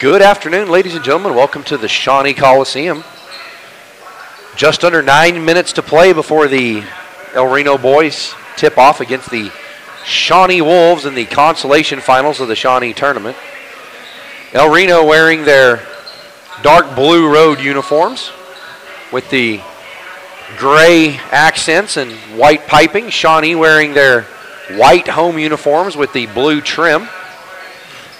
Good afternoon, ladies and gentlemen. Welcome to the Shawnee Coliseum. Just under nine minutes to play before the El Reno boys tip off against the Shawnee Wolves in the consolation finals of the Shawnee tournament. El Reno wearing their dark blue road uniforms with the gray accents and white piping. Shawnee wearing their white home uniforms with the blue trim.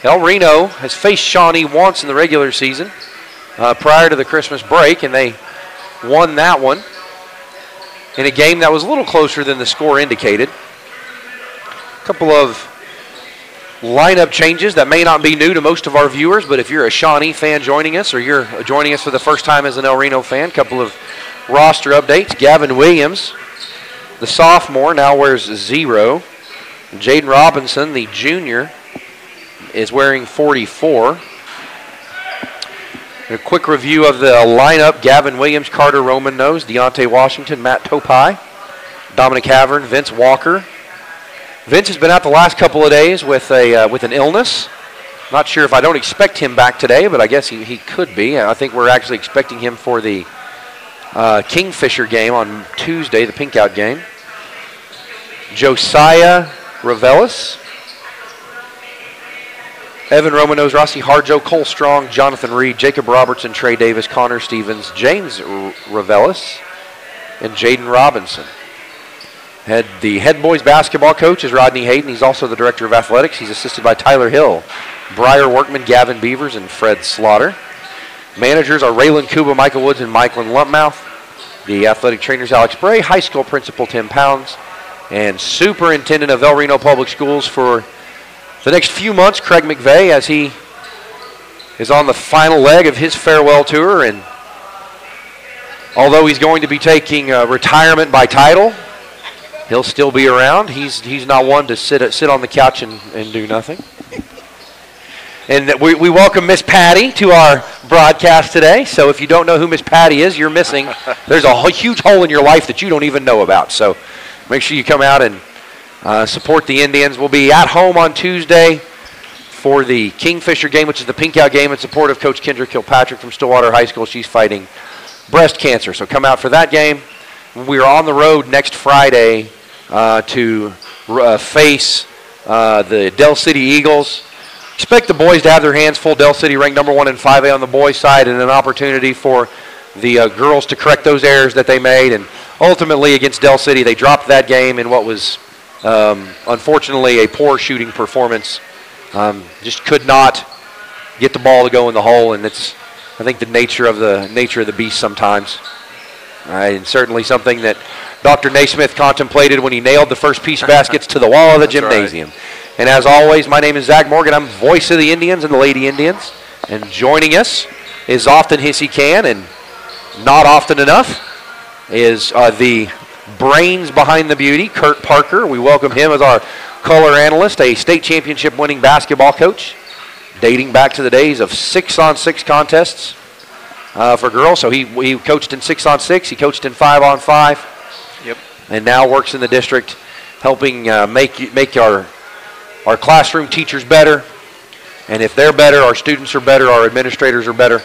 El Reno has faced Shawnee once in the regular season uh, prior to the Christmas break, and they won that one in a game that was a little closer than the score indicated. A couple of lineup changes that may not be new to most of our viewers, but if you're a Shawnee fan joining us or you're joining us for the first time as an El Reno fan, a couple of roster updates. Gavin Williams, the sophomore, now wears zero. Jaden Robinson, the junior, is wearing 44. A quick review of the lineup Gavin Williams, Carter Roman Nose, Deontay Washington, Matt Topai, Dominic Havern, Vince Walker. Vince has been out the last couple of days with, a, uh, with an illness. Not sure if I don't expect him back today, but I guess he, he could be. I think we're actually expecting him for the uh, Kingfisher game on Tuesday, the Pinkout game. Josiah Ravelis, Evan Roman Nose, Rossi Harjo, Cole Strong, Jonathan Reed, Jacob Robertson, Trey Davis, Connor Stevens, James Ravelis, and Jaden Robinson. Head, the head boys basketball coach is Rodney Hayden. He's also the director of athletics. He's assisted by Tyler Hill, Briar Workman, Gavin Beavers, and Fred Slaughter. Managers are Raylan Kuba, Michael Woods, and Michael Lumpmouth. The athletic trainers Alex Bray, high school principal Tim Pounds, and superintendent of El Reno Public Schools for the next few months, Craig McVay, as he is on the final leg of his farewell tour. And although he's going to be taking uh, retirement by title, he'll still be around. He's, he's not one to sit, sit on the couch and, and do nothing. And we, we welcome Miss Patty to our broadcast today. So if you don't know who Miss Patty is, you're missing. There's a huge hole in your life that you don't even know about. So make sure you come out and uh, support the Indians. We'll be at home on Tuesday for the Kingfisher game, which is the pink out game in support of Coach Kendra Kilpatrick from Stillwater High School. She's fighting breast cancer. So come out for that game. We're on the road next Friday uh, to uh, face uh, the Del City Eagles. Expect the boys to have their hands full. Del City ranked number one in 5A on the boys' side, and an opportunity for the uh, girls to correct those errors that they made. And ultimately, against Del City, they dropped that game in what was um, unfortunately, a poor shooting performance. Um, just could not get the ball to go in the hole, and it's I think the nature of the nature of the beast sometimes. Right, and certainly something that Dr. Naismith contemplated when he nailed the first piece baskets to the wall of the gymnasium. Right. And as always, my name is Zach Morgan. I'm voice of the Indians and the Lady Indians. And joining us is often as he can and not often enough is uh, the brains behind the beauty, Kurt Parker. We welcome him as our color analyst, a state championship winning basketball coach, dating back to the days of six on six contests uh, for girls. So he, he coached in six on six, he coached in five on five. Yep. And now works in the district helping uh, make, make our, our classroom teachers better. And if they're better, our students are better, our administrators are better.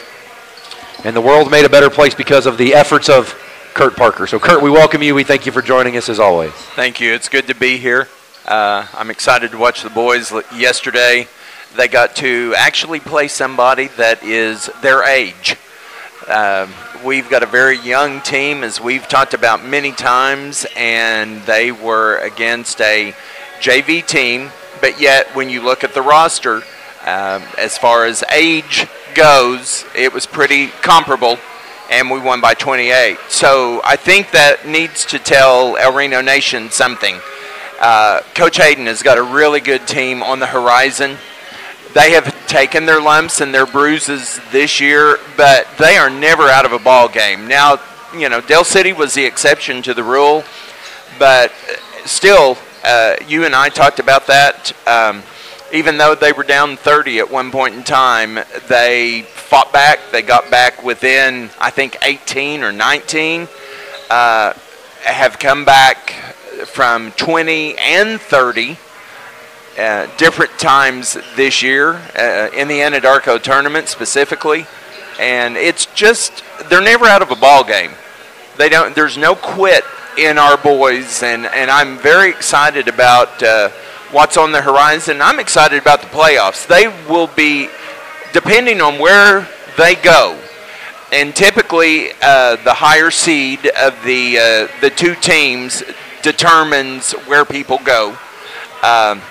And the world's made a better place because of the efforts of Kurt Parker. So, Kurt, we welcome you. We thank you for joining us as always. Thank you. It's good to be here. Uh, I'm excited to watch the boys. Yesterday, they got to actually play somebody that is their age. Uh, we've got a very young team, as we've talked about many times, and they were against a JV team. But yet, when you look at the roster, uh, as far as age goes, it was pretty comparable and we won by 28. So I think that needs to tell El Reno Nation something. Uh, Coach Hayden has got a really good team on the horizon. They have taken their lumps and their bruises this year, but they are never out of a ball game. Now, you know, Del City was the exception to the rule, but still, uh, you and I talked about that. Um, even though they were down 30 at one point in time, they fought back. They got back within, I think, 18 or 19. Uh, have come back from 20 and 30 uh, different times this year uh, in the Anadarko tournament specifically, and it's just they're never out of a ball game. They don't. There's no quit in our boys, and and I'm very excited about uh, what's on the horizon. I'm excited about the playoffs. They will be depending on where they go. And typically, uh, the higher seed of the uh, the two teams determines where people go. Um,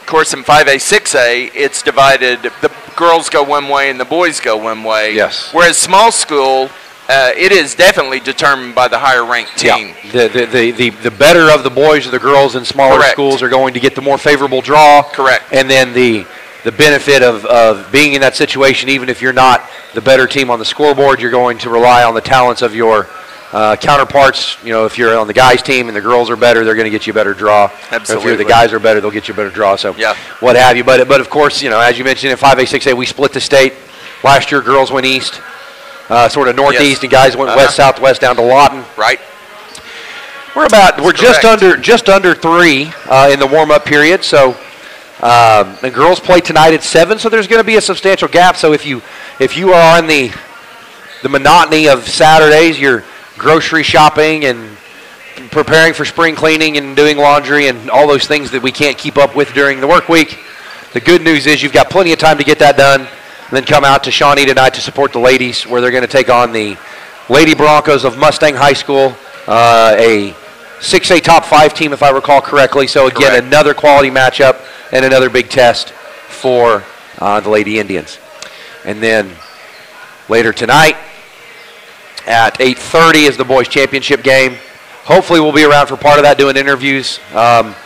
of course, in 5A, 6A, it's divided. The girls go one way and the boys go one way. Yes. Whereas small school, uh, it is definitely determined by the higher ranked team. Yeah. The, the, the, the, better of the boys or the girls in smaller Correct. schools are going to get the more favorable draw. Correct. And then the the benefit of, of being in that situation, even if you're not the better team on the scoreboard, you're going to rely on the talents of your uh, counterparts. You know, if you're on the guys' team and the girls are better, they're going to get you a better draw. Or if you're the guys are better, they'll get you a better draw. So, Yeah. what have you. But, but of course, you know, as you mentioned in 5A, 6A, we split the state. Last year, girls went east, uh, sort of northeast, Yes. and guys went Uh-huh. west, southwest down to Lawton. Right? We're about we're just under just under three uh, in the warm up period. So um, the girls play tonight at seven. So there's going to be a substantial gap. So if you if you are on the the monotony of Saturdays, you're grocery shopping and preparing for spring cleaning and doing laundry and all those things that we can't keep up with during the work week. The good news is you've got plenty of time to get that done. Then come out to Shawnee tonight to support the ladies, where they're going to take on the Lady Broncos of Mustang High School, uh, a 6A top five team, if I recall correctly. So again, Correct. another quality matchup and another big test for uh, the Lady Indians. And then later tonight at 8:30 is the boys' championship game. Hopefully, we'll be around for part of that doing interviews. Um,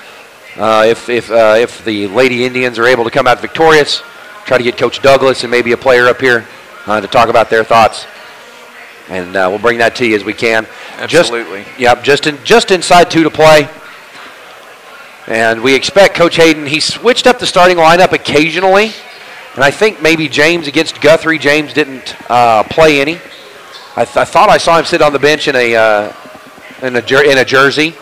uh, if if uh, if the Lady Indians are able to come out victorious, try to get Coach Douglas and maybe a player up here uh, to talk about their thoughts, and uh, we'll bring that to you as we can. Absolutely. Just, yep, just in just inside two to play. And we expect Coach Hayden. He switched up the starting lineup occasionally, and I think maybe James against Guthrie. James didn't uh, play any. I, th- I thought I saw him sit on the bench in a uh, in a jer- in a jersey,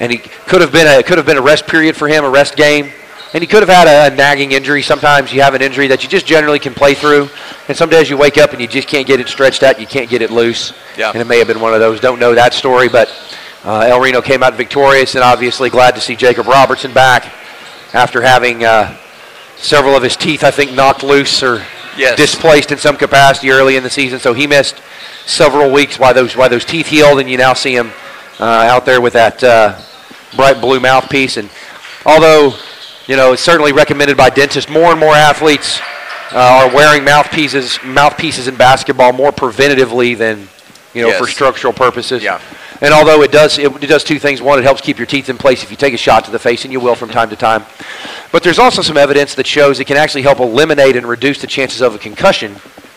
and he could have been a could have been a rest period for him, a rest game, and he could have had a, a nagging injury. Sometimes you have an injury that you just generally can play through, and some days you wake up and you just can't get it stretched out, you can't get it loose, Yeah. and it may have been one of those. Don't know that story, but uh, El Reno came out victorious, and obviously glad to see Jacob Robertson back after having uh, several of his teeth, I think, knocked loose or Yes. displaced in some capacity early in the season. So he missed several weeks while those while those teeth healed, and you now see him uh, out there with that uh, bright blue mouthpiece. And although you know it's certainly recommended by dentists, more and more athletes uh, are wearing mouthpieces mouthpieces in basketball more preventatively than you know Yes. for structural purposes. Yeah. And although it does it, it does two things. One, it helps keep your teeth in place if you take a shot to the face, and you will from time to time. But there's also some evidence that shows it can actually help eliminate and reduce the chances of a concussion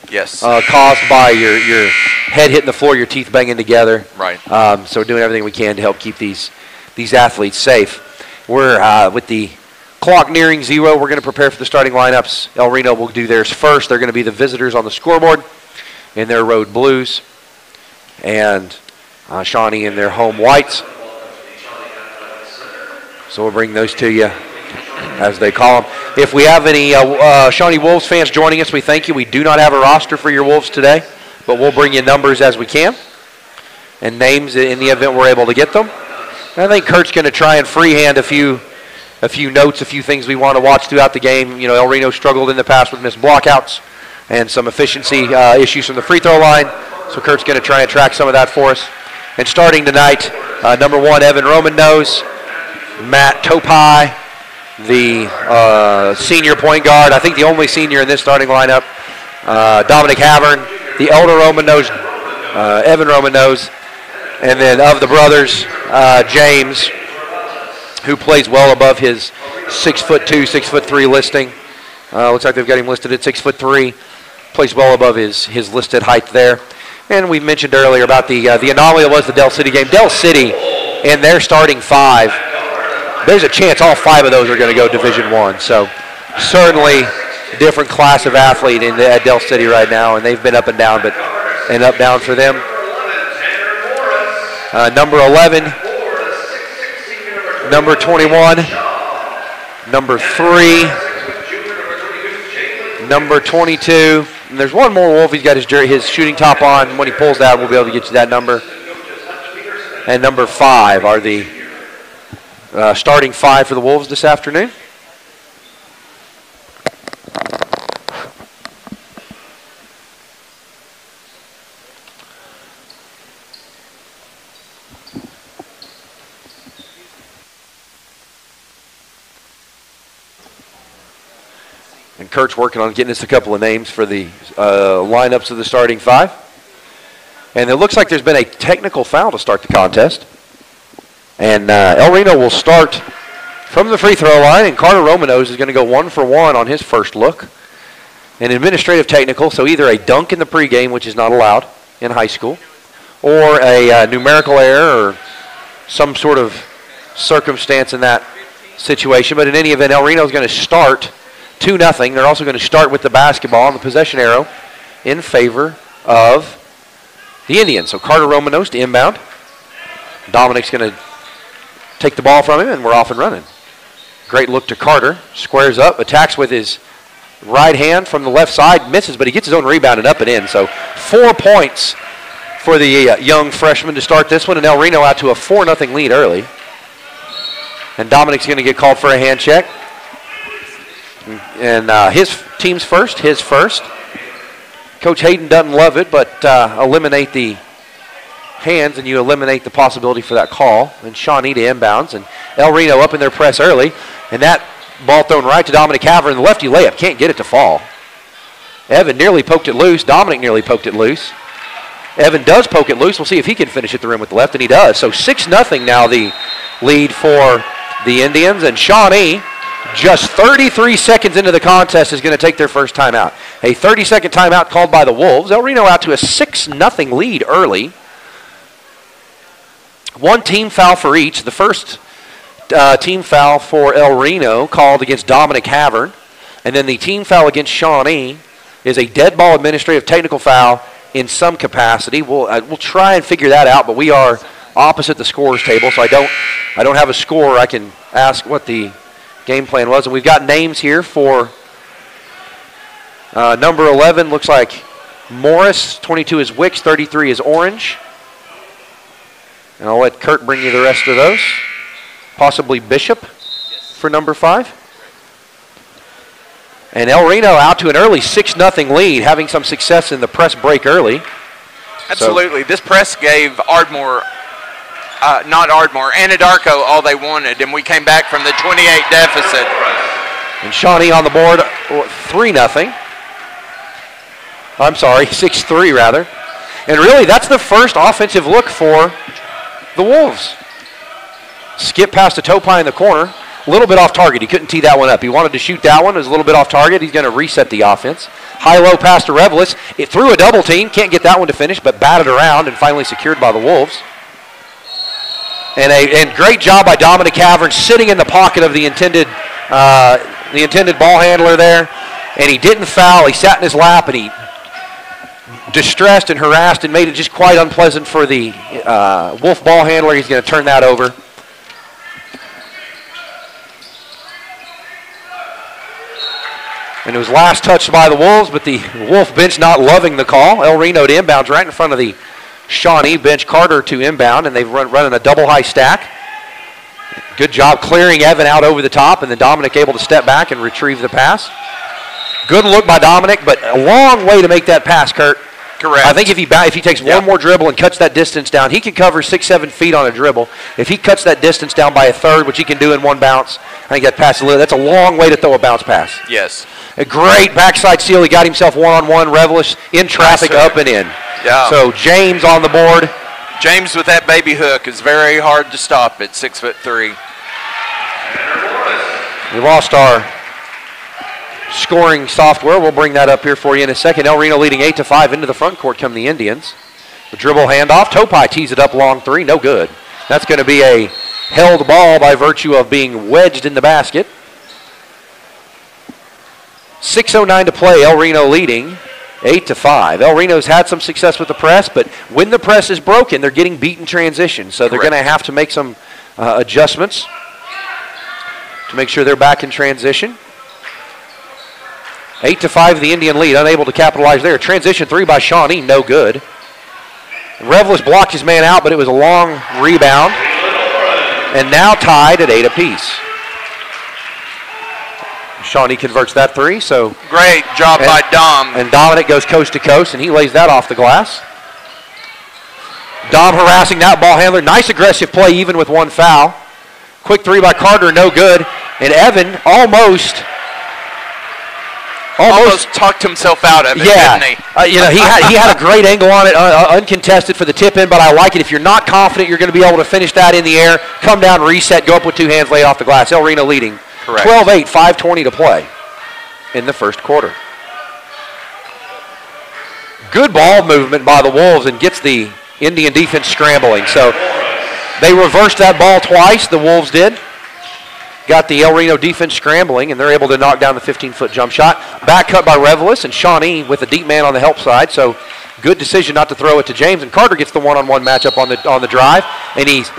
Yes. uh, caused by your, your head hitting the floor, your teeth banging together. Right. Um, so we're doing everything we can to help keep these these athletes safe. We're uh, with the clock nearing zero. We're going to prepare for the starting lineups. El Reno will do theirs first. They're going to be the visitors on the scoreboard in their road blues, and uh, Shawnee in their home whites. So we'll bring those to you as they call them. If we have any uh, uh, Shawnee Wolves fans joining us, we thank you. We do not have a roster for your Wolves today, but we'll bring you numbers as we can and names in the event we're able to get them. I think Kurt's going to try and freehand a few, a few notes, a few things we want to watch throughout the game. You know, El Reno struggled in the past with missed blockouts and some efficiency uh, issues from the free throw line. So Kurt's going to try and track some of that for us. And starting tonight, uh, number one, Evan Roman Nose. Matt Topai, the uh, senior point guard. I think the only senior in this starting lineup. Uh, Dominic Havern, the elder Roman Nose. Uh, Evan Roman Nose. And then of the brothers, uh, James, who plays well above his six foot two, six foot three listing. Uh, looks like they've got him listed at six foot three. Plays well above his, his listed height there. And we mentioned earlier about the uh, the anomaly was the Del City game. Del City, and their starting five, there's a chance all five of those are going to go Division One. So certainly a different class of athlete in the, at Del City right now, and they've been up and down, but and up down for them. Uh, number 11, number 21, number three, number 22. And there's one more Wolf. He's got his, his shooting top on. When he pulls that, we'll be able to get you that number. And number five are the uh, starting five for the Wolves this afternoon. Kurt's working on getting us a couple of names for the uh, lineups of the starting five. And it looks like there's been a technical foul to start the contest. And uh, El Reno will start from the free throw line, and Carter Roman Nose is going to go one for one on his first look. An administrative technical, so either a dunk in the pregame, which is not allowed in high school, or a uh, numerical error or some sort of circumstance in that situation. But in any event, El Reno is going to start 2 nothing. They're also going to start with the basketball on the possession arrow in favor of the Indians. So Carter Roman Nose to inbound. Dominic's going to take the ball from him, and we're off and running. Great look to Carter. Squares up, attacks with his right hand from the left side, misses, but he gets his own rebound and up and in. So four points for the uh, young freshman to start this one, and El Reno out to a 4 0 lead early. And Dominic's going to get called for a hand check. And uh, his team's first, his first. Coach Hayden doesn't love it, but uh, eliminate the hands and you eliminate the possibility for that call. And Shawnee to inbounds. And El Reno up in their press early. And that ball thrown right to Dominic Havern. the lefty layup can't get it to fall. Evan nearly poked it loose. Dominic nearly poked it loose. Evan does poke it loose. We'll see if he can finish at the rim with the left, and he does. So 6 0 now the lead for the Indians. And Shawnee just 33 seconds into the contest is going to take their first timeout. A 30 second timeout called by the Wolves. El Reno out to a 6 0 lead early. One team foul for each. The first uh, team foul for El Reno called against Dominic Havern. And then the team foul against Shawnee is a dead ball administrative technical foul in some capacity. We'll, uh, we'll try and figure that out, but we are opposite the scores table, so I don't, I don't have a score. I can ask what the game plan was. And we've got names here for uh, number 11 looks like Morris, 22 is Wicks, 33 is Orange. And I'll let Kurt bring you the rest of those. Possibly Bishop for number five. And El Reno out to an early 6 0 lead, having some success in the press break early. Absolutely. So, this press gave Ardmore uh, not Ardmore, Anadarko all they wanted, and we came back from the 28 deficit. And Shawnee on the board, 3 nothing. I'm sorry, 6 3 rather. And really, that's the first offensive look for the Wolves. Skip past the a Topai in the corner. A little bit off target. He couldn't tee that one up. He wanted to shoot that one. It was a little bit off target. He's going to reset the offense. High low pass to Revelis. It threw a double team. Can't get that one to finish, but batted around and finally secured by the Wolves. And a and great job by Dominic Havern sitting in the pocket of the intended uh, the intended ball handler there, and he didn't foul. He sat in his lap and he distressed and harassed and made it just quite unpleasant for the uh, Wolf ball handler. He's going to turn that over. And it was last touched by the Wolves, but the Wolf bench not loving the call. El Reno to inbounds right in front of the Shawnee bench Carter to inbound, and they've run running a double high stack. Good job clearing Evan out over the top, and then Dominic able to step back and retrieve the pass. Good look by Dominic, but a long way to make that pass, Kurt. Correct. I think if he if he takes yep. one more dribble and cuts that distance down, he can cover six, seven feet on a dribble. If he cuts that distance down by a third, which he can do in one bounce, I think that pass that's a long way to throw a bounce pass. Yes. A great backside seal. He got himself one on one. Revelish in traffic, nice up and in. Yeah. So James on the board. James with that baby hook is very hard to stop at six foot three. We lost our scoring software. We'll bring that up here for you in a second. El Reno leading eight to five into the front court come the Indians. The dribble handoff. Topai tees it up long three. No good. That's going to be a held ball by virtue of being wedged in the basket. 6.09 to play. El Reno leading 8 to 5. El Reno's had some success with the press, but when the press is broken, they're getting beaten transition. So they're going to have to make some uh, adjustments. to make sure they're back in transition. Eight to five, the Indian lead, unable to capitalize there. Transition three by Shawnee, no good. Revelis blocked his man out, but it was a long rebound. And now tied at eight apiece. Shawnee converts that three, so. Great job and, by Dom. And Dominic goes coast to coast, and he lays that off the glass. Dom harassing that ball handler. Nice aggressive play, even with one foul. Quick three by Carter, no good. And Evan almost almost, almost talked himself out of it, yeah. didn't he? Uh, you know, he had, he had a great angle on it, uh, uh, uncontested for the tip in, but I like it. If you're not confident you're going to be able to finish that in the air, come down, reset, go up with two hands, lay off the glass. El Reno leading 12 8, 5.20 to play in the first quarter. Good ball movement by the Wolves and gets the Indian defense scrambling. So they reversed that ball twice, the Wolves did got the El Reno defense scrambling, and they're able to knock down the 15-foot jump shot. Back cut by Revelis and Shawnee with a deep man on the help side. So good decision not to throw it to James. And Carter gets the one-on-one matchup on the on the drive, and he's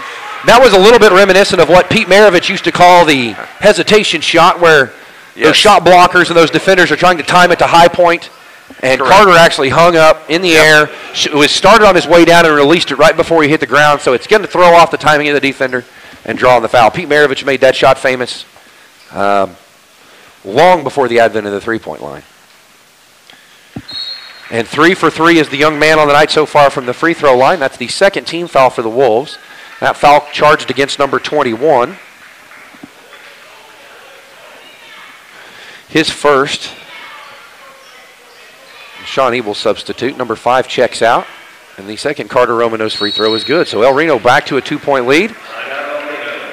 that was a little bit reminiscent of what Pete Maravich used to call the hesitation shot, where yes. those shot blockers and those defenders are trying to time it to high point. And Correct. Carter actually hung up in the yep. air, was started on his way down and released it right before he hit the ground. So it's going to throw off the timing of the defender and drawing the foul. Pete Maravich made that shot famous um, long before the advent of the three-point line. And three for three is the young man on the night so far from the free throw line. That's the second team foul for the Wolves. That foul charged against number 21. His first. Shawnee will substitute. Number five checks out. And the second Carter Romano's free throw is good. So El Reno back to a two point lead.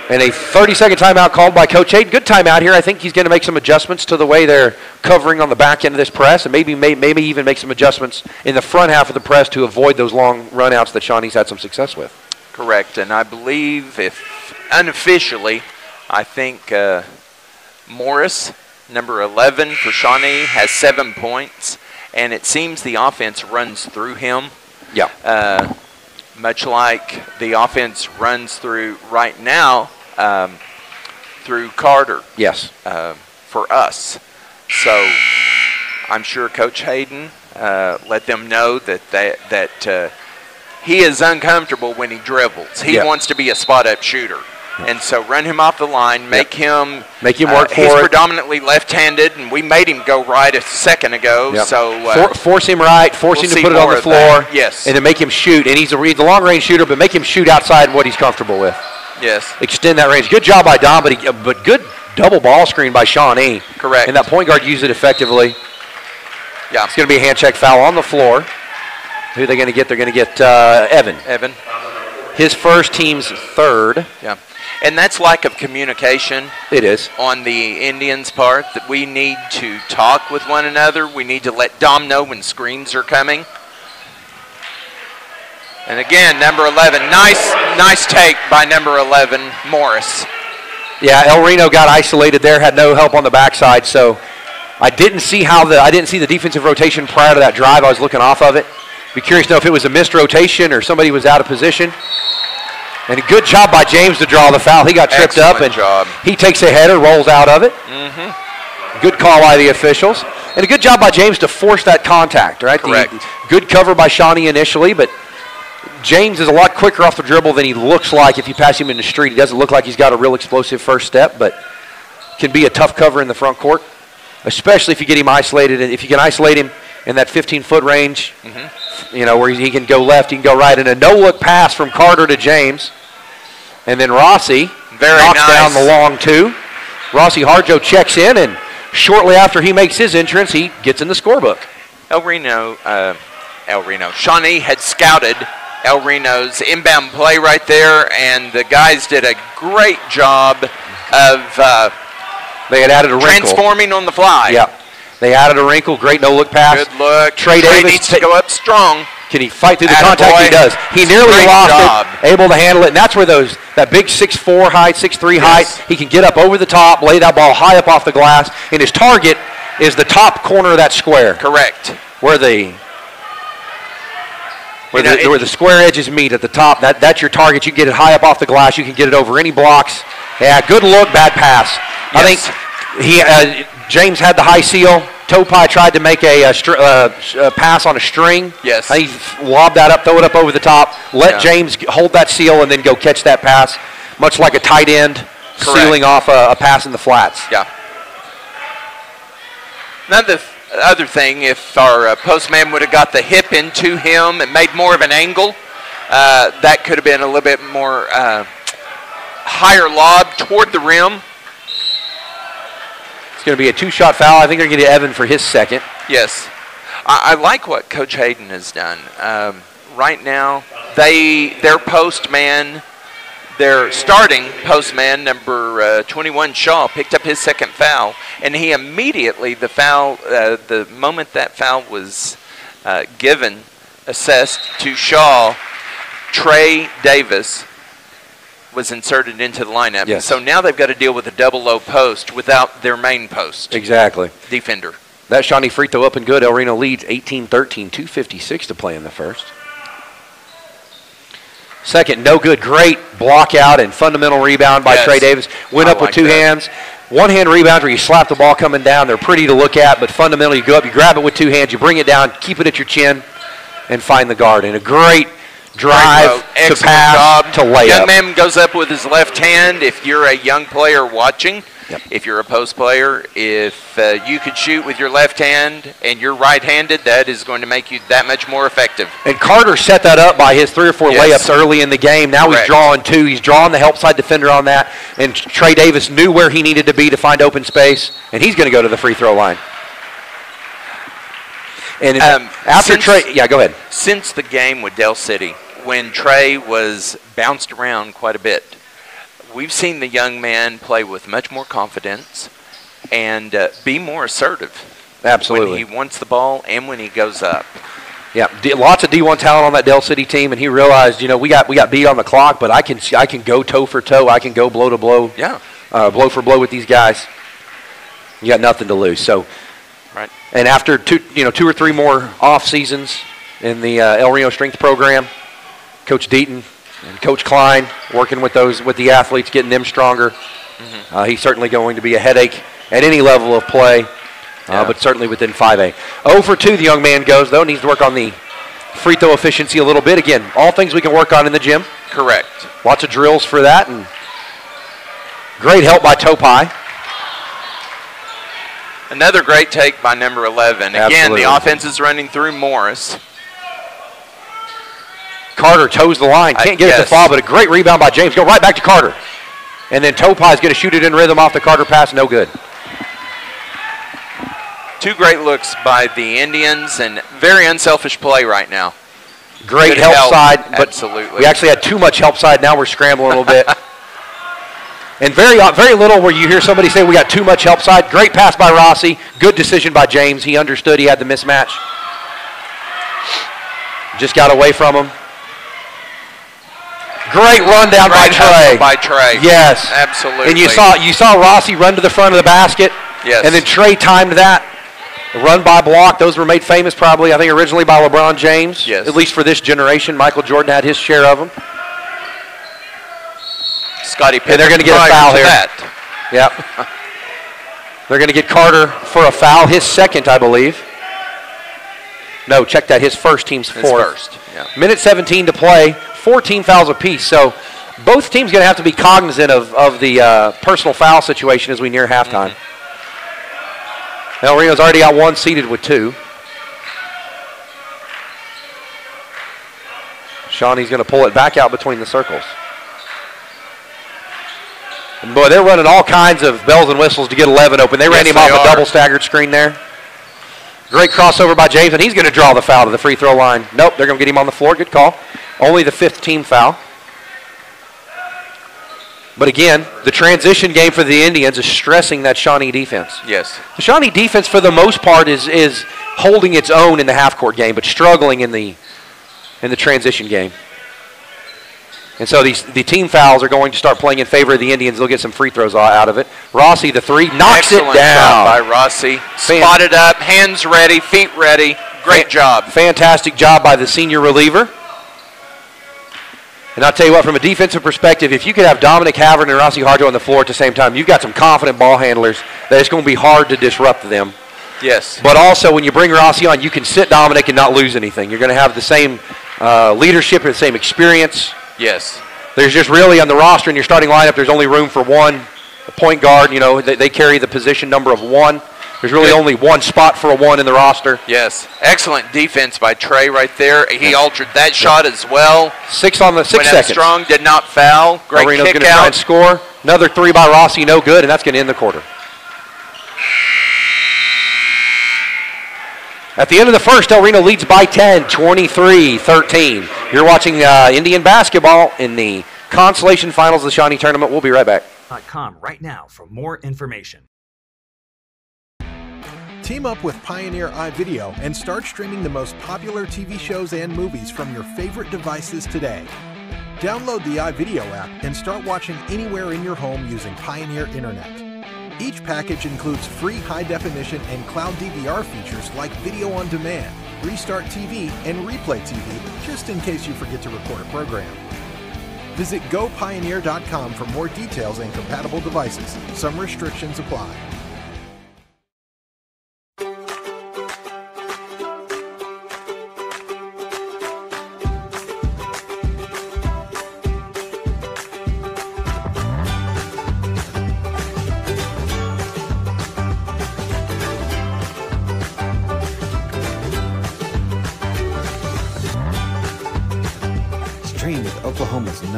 And a 30 second timeout called by Coach Hayden. Good timeout here. I think he's going to make some adjustments to the way they're covering on the back end of this press and maybe, maybe even make some adjustments in the front half of the press to avoid those long runouts that Shawnee's had some success with. Correct. And I believe, if unofficially, I think uh, Morris, number 11 for Shawnee, has seven points. And it seems the offense runs through him. Yeah. Uh, much like the offense runs through right now um, through Carter. Yes. Uh, for us. So I'm sure Coach Hayden uh, let them know that that, that uh, he is uncomfortable when he dribbles. He yeah. wants to be a spot up shooter. And so run him off the line, make yep. him make him work uh, for he's it. predominantly left-handed, and we made him go right a second ago. Yep. So uh, for, force him right, force we'll him to put it on the floor. Yes, and then make him shoot. And he's a, he's a long-range shooter, but make him shoot outside what he's comfortable with. Yes, extend that range. Good job by Dom, but he, but good double ball screen by Shawnee. Correct. And that point guard used it effectively. Yeah, it's going to be a hand check foul on the floor. Who are they going to get? They're going to get uh, Evan. Evan. His first team's third. Yeah. And that's lack of communication. It is. On the Indians' part, that we need to talk with one another. We need to let Dom know when screens are coming. And again, number 11, nice, nice take by number 11, Morris. Yeah, El Reno got isolated there, had no help on the backside, so I didn't see how the I didn't see the defensive rotation prior to that drive. I was looking off of it. Be curious to know if it was a missed rotation or somebody was out of position. And a good job by James to draw the foul. He got tripped Excellent up and job. he takes a header, rolls out of it. Mm-hmm. Good call by the officials. And a good job by James to force that contact, right? Correct. The good cover by Shawnee initially, but James is a lot quicker off the dribble than he looks like if you pass him in the street. He doesn't look like he's got a real explosive first step, but can be a tough cover in the front court, especially if you get him isolated. And if you can isolate him in that 15-foot range, mm-hmm. you know, where he can go left, he can go right. And a no-look pass from Carter to James. And then Rossi Very knocks nice. down the long two. Rossi Harjo checks in, and shortly after he makes his entrance, he gets in the scorebook. El Reno, uh, El Reno, Shawnee had scouted El Reno's inbound play right there, and the guys did a great job of uh, they had added a transforming on the fly. Yeah, they added a wrinkle. Great no look pass. Good look. Trey, Trey Davis needs to go up strong. Can he fight through the Attaboy. contact? He does. He nearly Great lost job. it, able to handle it, and that's where those that big six four height, 6'3 Yes. height, he can get up over the top, lay that ball high up off the glass, and his target is the top corner of that square, Correct. where the where, You know, the, it- where the square edges meet at the top. That, that's your target. You can get it high up off the glass. You can get it over any blocks. Yeah, good look, bad pass. I think he uh, James had the high seal. Topai tried to make a, uh str- uh, sh- uh, pass on a string. Yes. He lobbed that up, throw it up over the top, let Yeah. James hold that seal, and then go catch that pass, much like a tight end Correct. sealing off a, a pass in the flats. Yeah. Another th- other thing, if our uh, postman would have got the hip into him and made more of an angle, uh, that could have been a little bit more uh, higher lob toward the rim. It's going to be a two-shot foul. I think they're going to get Evan for his second. Yes, I, I like what Coach Hayden has done. Um, right now, they their postman, their starting postman number uh, 21 Shaw picked up his second foul, and he immediately the foul uh, the moment that foul was uh, given assessed to Shaw, Trey Davis was inserted into the lineup. Yes. So now they've got to deal with a double low post without their main post Exactly. defender. That Shawnee free throw up and good. El Reno leads 18-13, 256 to play in the first. Second, no good. Great block out and fundamental rebound by Yes. Trey Davis. Went I up with two that. hands. One hand rebound where you slap the ball coming down. They're pretty to look at, but fundamentally you go up, you grab it with two hands, you bring it down, keep it at your chin, and find the guard. And a great drive to pass job. to layup. Young man goes up with his left hand. If you're a young player watching, Yep. if you're a post player, if uh, you could shoot with your left hand and you're right-handed, that is going to make you that much more effective. And Carter set that up by his three or four Yes. layups early in the game. Now he's drawing two. He's drawing the help side defender on that. And Trey Davis knew where he needed to be to find open space, and he's going to go to the free throw line. And Um, after Trey, yeah, go ahead. Since the game with Del City, when Trey was bounced around quite a bit, we've seen the young man play with much more confidence and uh, be more assertive Absolutely. when he wants the ball and when he goes up. Yeah, D- lots of D1 talent on that Del City team, and he realized, you know, we got we got beat on the clock, but I can I can go toe for toe. I can go blow to blow, Yeah, uh, blow for blow with these guys. You got nothing to lose. So, right. and after two, you know, two or three more off seasons in the uh, El Reno Strength Program, Coach Deaton and Coach Klein working with those with the athletes, getting them stronger. Uh, he's certainly going to be a headache at any level of play, uh, Yeah. but certainly within 5A. 0 for 2, the young man goes though. Needs to work on the free throw efficiency a little bit. Again, all things we can work on in the gym. Correct. Lots of drills for that, and great help by Topai. Another great take by number 11. Again, Absolutely. the offense is running through Morris. Carter toes the line. Can't get it to fall, but a great rebound by James. Go right back to Carter. And then Topai's going to shoot it in rhythm off the Carter pass. No good. Two great looks by the Indians and very unselfish play right now. Great Good help, help. side, but Absolutely. we actually had too much help side. Now we're scrambling a little bit. and very uh, very little where you hear somebody say we got too much help side. Great pass by Rossi. Good decision by James. He understood he had the mismatch. Just got away from him. Great run down by Great hustle Trey. by Trey. Yes. Absolutely. And you saw you saw Rossi run to the front of the basket. Yes. And then Trey timed that. Run by block, those were made famous probably, I think, originally by LeBron James. Yes. At least for this generation. Michael Jordan had his share of them. Scottie Pippen And they're gonna get a foul here. That. Yep. They're going to get Carter for a foul, his second, I believe. No, check that. His first, team's fourth. first. Yeah. Minute 17 to play, 14 fouls apiece. So both teams going to have to be cognizant of, of the uh, personal foul situation as we near halftime. Mm-hmm. El Reno's already got one seated with two. Shawnee's going to pull it back out between the circles. And boy, they're running all kinds of bells and whistles to get 11 open. They ran Yes, him off they a double staggered screen there. Great crossover by James, and he's going to draw the foul to the free throw line. Nope, they're going to get him on the floor. Good call. Only the fifth team foul. But again, the transition game for the Indians is stressing that Shawnee defense. Yes. The Shawnee defense, for the most part, is is holding its own in the half court game, but struggling in the in the transition game. And so these the team fouls are going to start playing in favor of the Indians. They'll get some free throws out of it. Rossi, the three, knocks Excellent it down. job by Rossi. Spotted up, hands ready, feet ready. Great Fan- job. Fantastic job by the senior reliever. And I'll tell you what, from a defensive perspective, if you could have Dominic Havern and Rossi Harjo on the floor at the same time, you've got some confident ball handlers that it's going to be hard to disrupt them. Yes. But also, when you bring Rossi on, you can sit Dominic and not lose anything. You're going to have the same uh, leadership and the same experience. Yes. There's just really on the roster in your starting lineup, there's only room for one point guard. You know, they, they carry the position number of one. There's really Good. only one spot for a one in the roster. Yes. Excellent defense by Trey right there. He altered that shot as well. Six on the six seconds. strong, did not foul. Great Marino's kick to try and score. Another three by Rossi, no good, and that's going to end the quarter. At the end of the first, El Reno leads by 10, 23-13. You're watching uh, Indian basketball in the consolation finals of the Shawnee tournament. We'll be right back. com right now for more information. Team up with Pioneer iVideo and start streaming the most popular TV shows and movies from your favorite devices today. Download the iVideo app and start watching anywhere in your home using Pioneer Internet. Each package includes free high definition and cloud DVR features like video on demand, restart TV, and replay TV, just in case you forget to record a program. Visit gopioneer.com for more details and compatible devices. Some restrictions apply.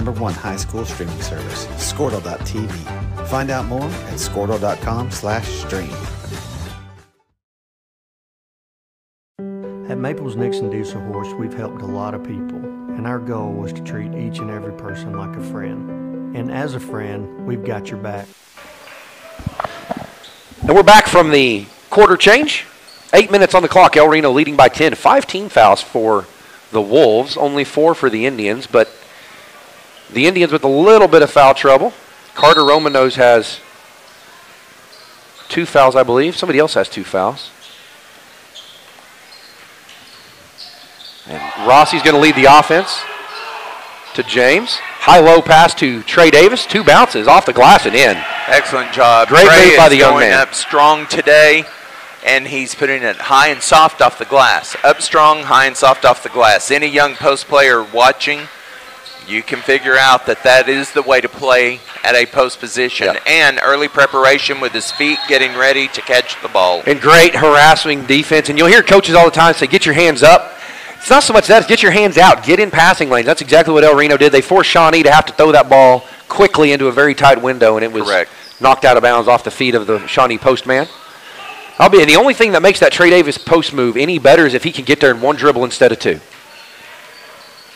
Number one high school streaming service, Skordle.tv. Find out more at skordle.com slash stream. At Maples Nixon Diesel Horst, we've helped a lot of people, and our goal was to treat each and every person like a friend. And as a friend, we've got your back. And we're back from the quarter change. Eight minutes on the clock. El Reno leading by 10. Five team fouls for the Wolves, only four for the Indians, but the Indians with a little bit of foul trouble. Carter Roman Nose has two fouls, I believe. Somebody else has two fouls. And Rossi's going to lead the offense to James. High low pass to Trey Davis. Two bounces off the glass and in. Excellent job. Great Trey move by the young man. up strong today, and he's putting it high and soft off the glass. Up strong, high and soft off the glass. Any young post player watching, you can figure out that that is the way to play at a post position. Yeah. And early preparation with his feet getting ready to catch the ball. and great harassing defense. And you'll hear coaches all the time say, get your hands up. It's not so much that, it's get your hands out, get in passing lanes. That's exactly what El Reno did. They forced Shawnee to have to throw that ball quickly into a very tight window, and it was Correct. knocked out of bounds off the feet of the Shawnee postman. I'll be, and the only thing that makes that Trey Davis post move any better is if he can get there in one dribble instead of two.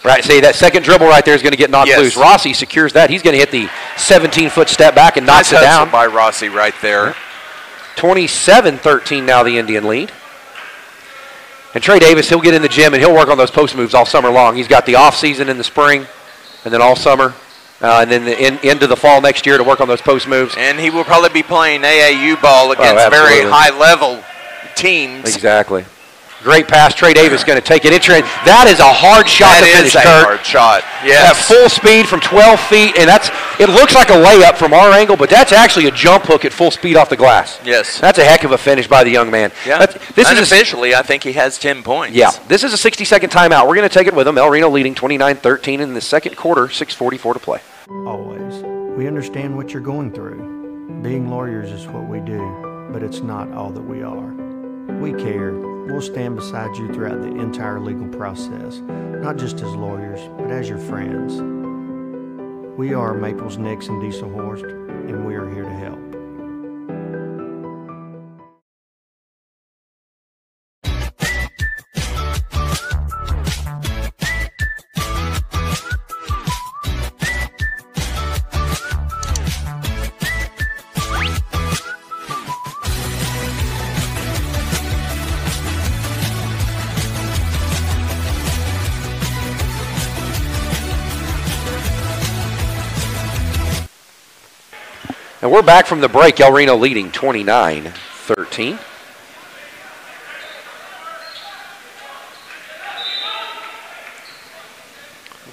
Right, see that second dribble right there is going to get knocked Yes. loose. Rossi secures that. He's going to hit the 17-foot step back and knocks nice it down. by Rossi right there. 27-13 now the Indian lead. And Trey Davis, he'll get in the gym and he'll work on those post moves all summer long. He's got the off season in the spring, and then all summer, uh, and then the in, into the fall next year to work on those post moves. And he will probably be playing AAU ball against very Oh, absolutely. high level teams. Exactly. Great pass. Trey Davis going to take it. Intra- That is a hard shot That to is That is a Kurt. hard shot. Yes. At full speed from 12 feet, and that's it looks like a layup from our angle, but that's actually a jump hook at full speed off the glass. Yes. That's a heck of a finish by the young man. Yeah. That's- this is a, Unofficially, I think he has 10 points. Yeah, this is a 60 second timeout. We're going to take it with him. El Reno leading 29 13 in the second quarter, 6.44 to play. Always. We understand what you're going through. Being lawyers is what we do, but it's not all that we are. We care. We'll stand beside you throughout the entire legal process, not just as lawyers, but as your friends. We are Maples Nixon Diesel Horst, and we are here to help. And we're back from the break. El Reno leading 29 13.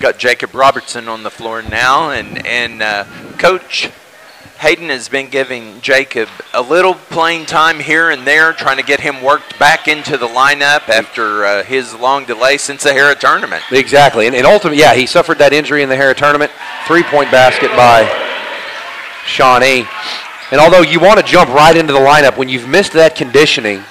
got Jacob Robertson on the floor now, and and uh, Coach Hayden has been giving Jacob a little playing time here and there, trying to get him worked back into the lineup after uh, his long delay since the Hara tournament. Exactly. And, and ultimately, yeah, he suffered that injury in the Hara tournament. Three point basket by Shawnee. And although you want to jump right into the lineup, when you've missed that conditioning,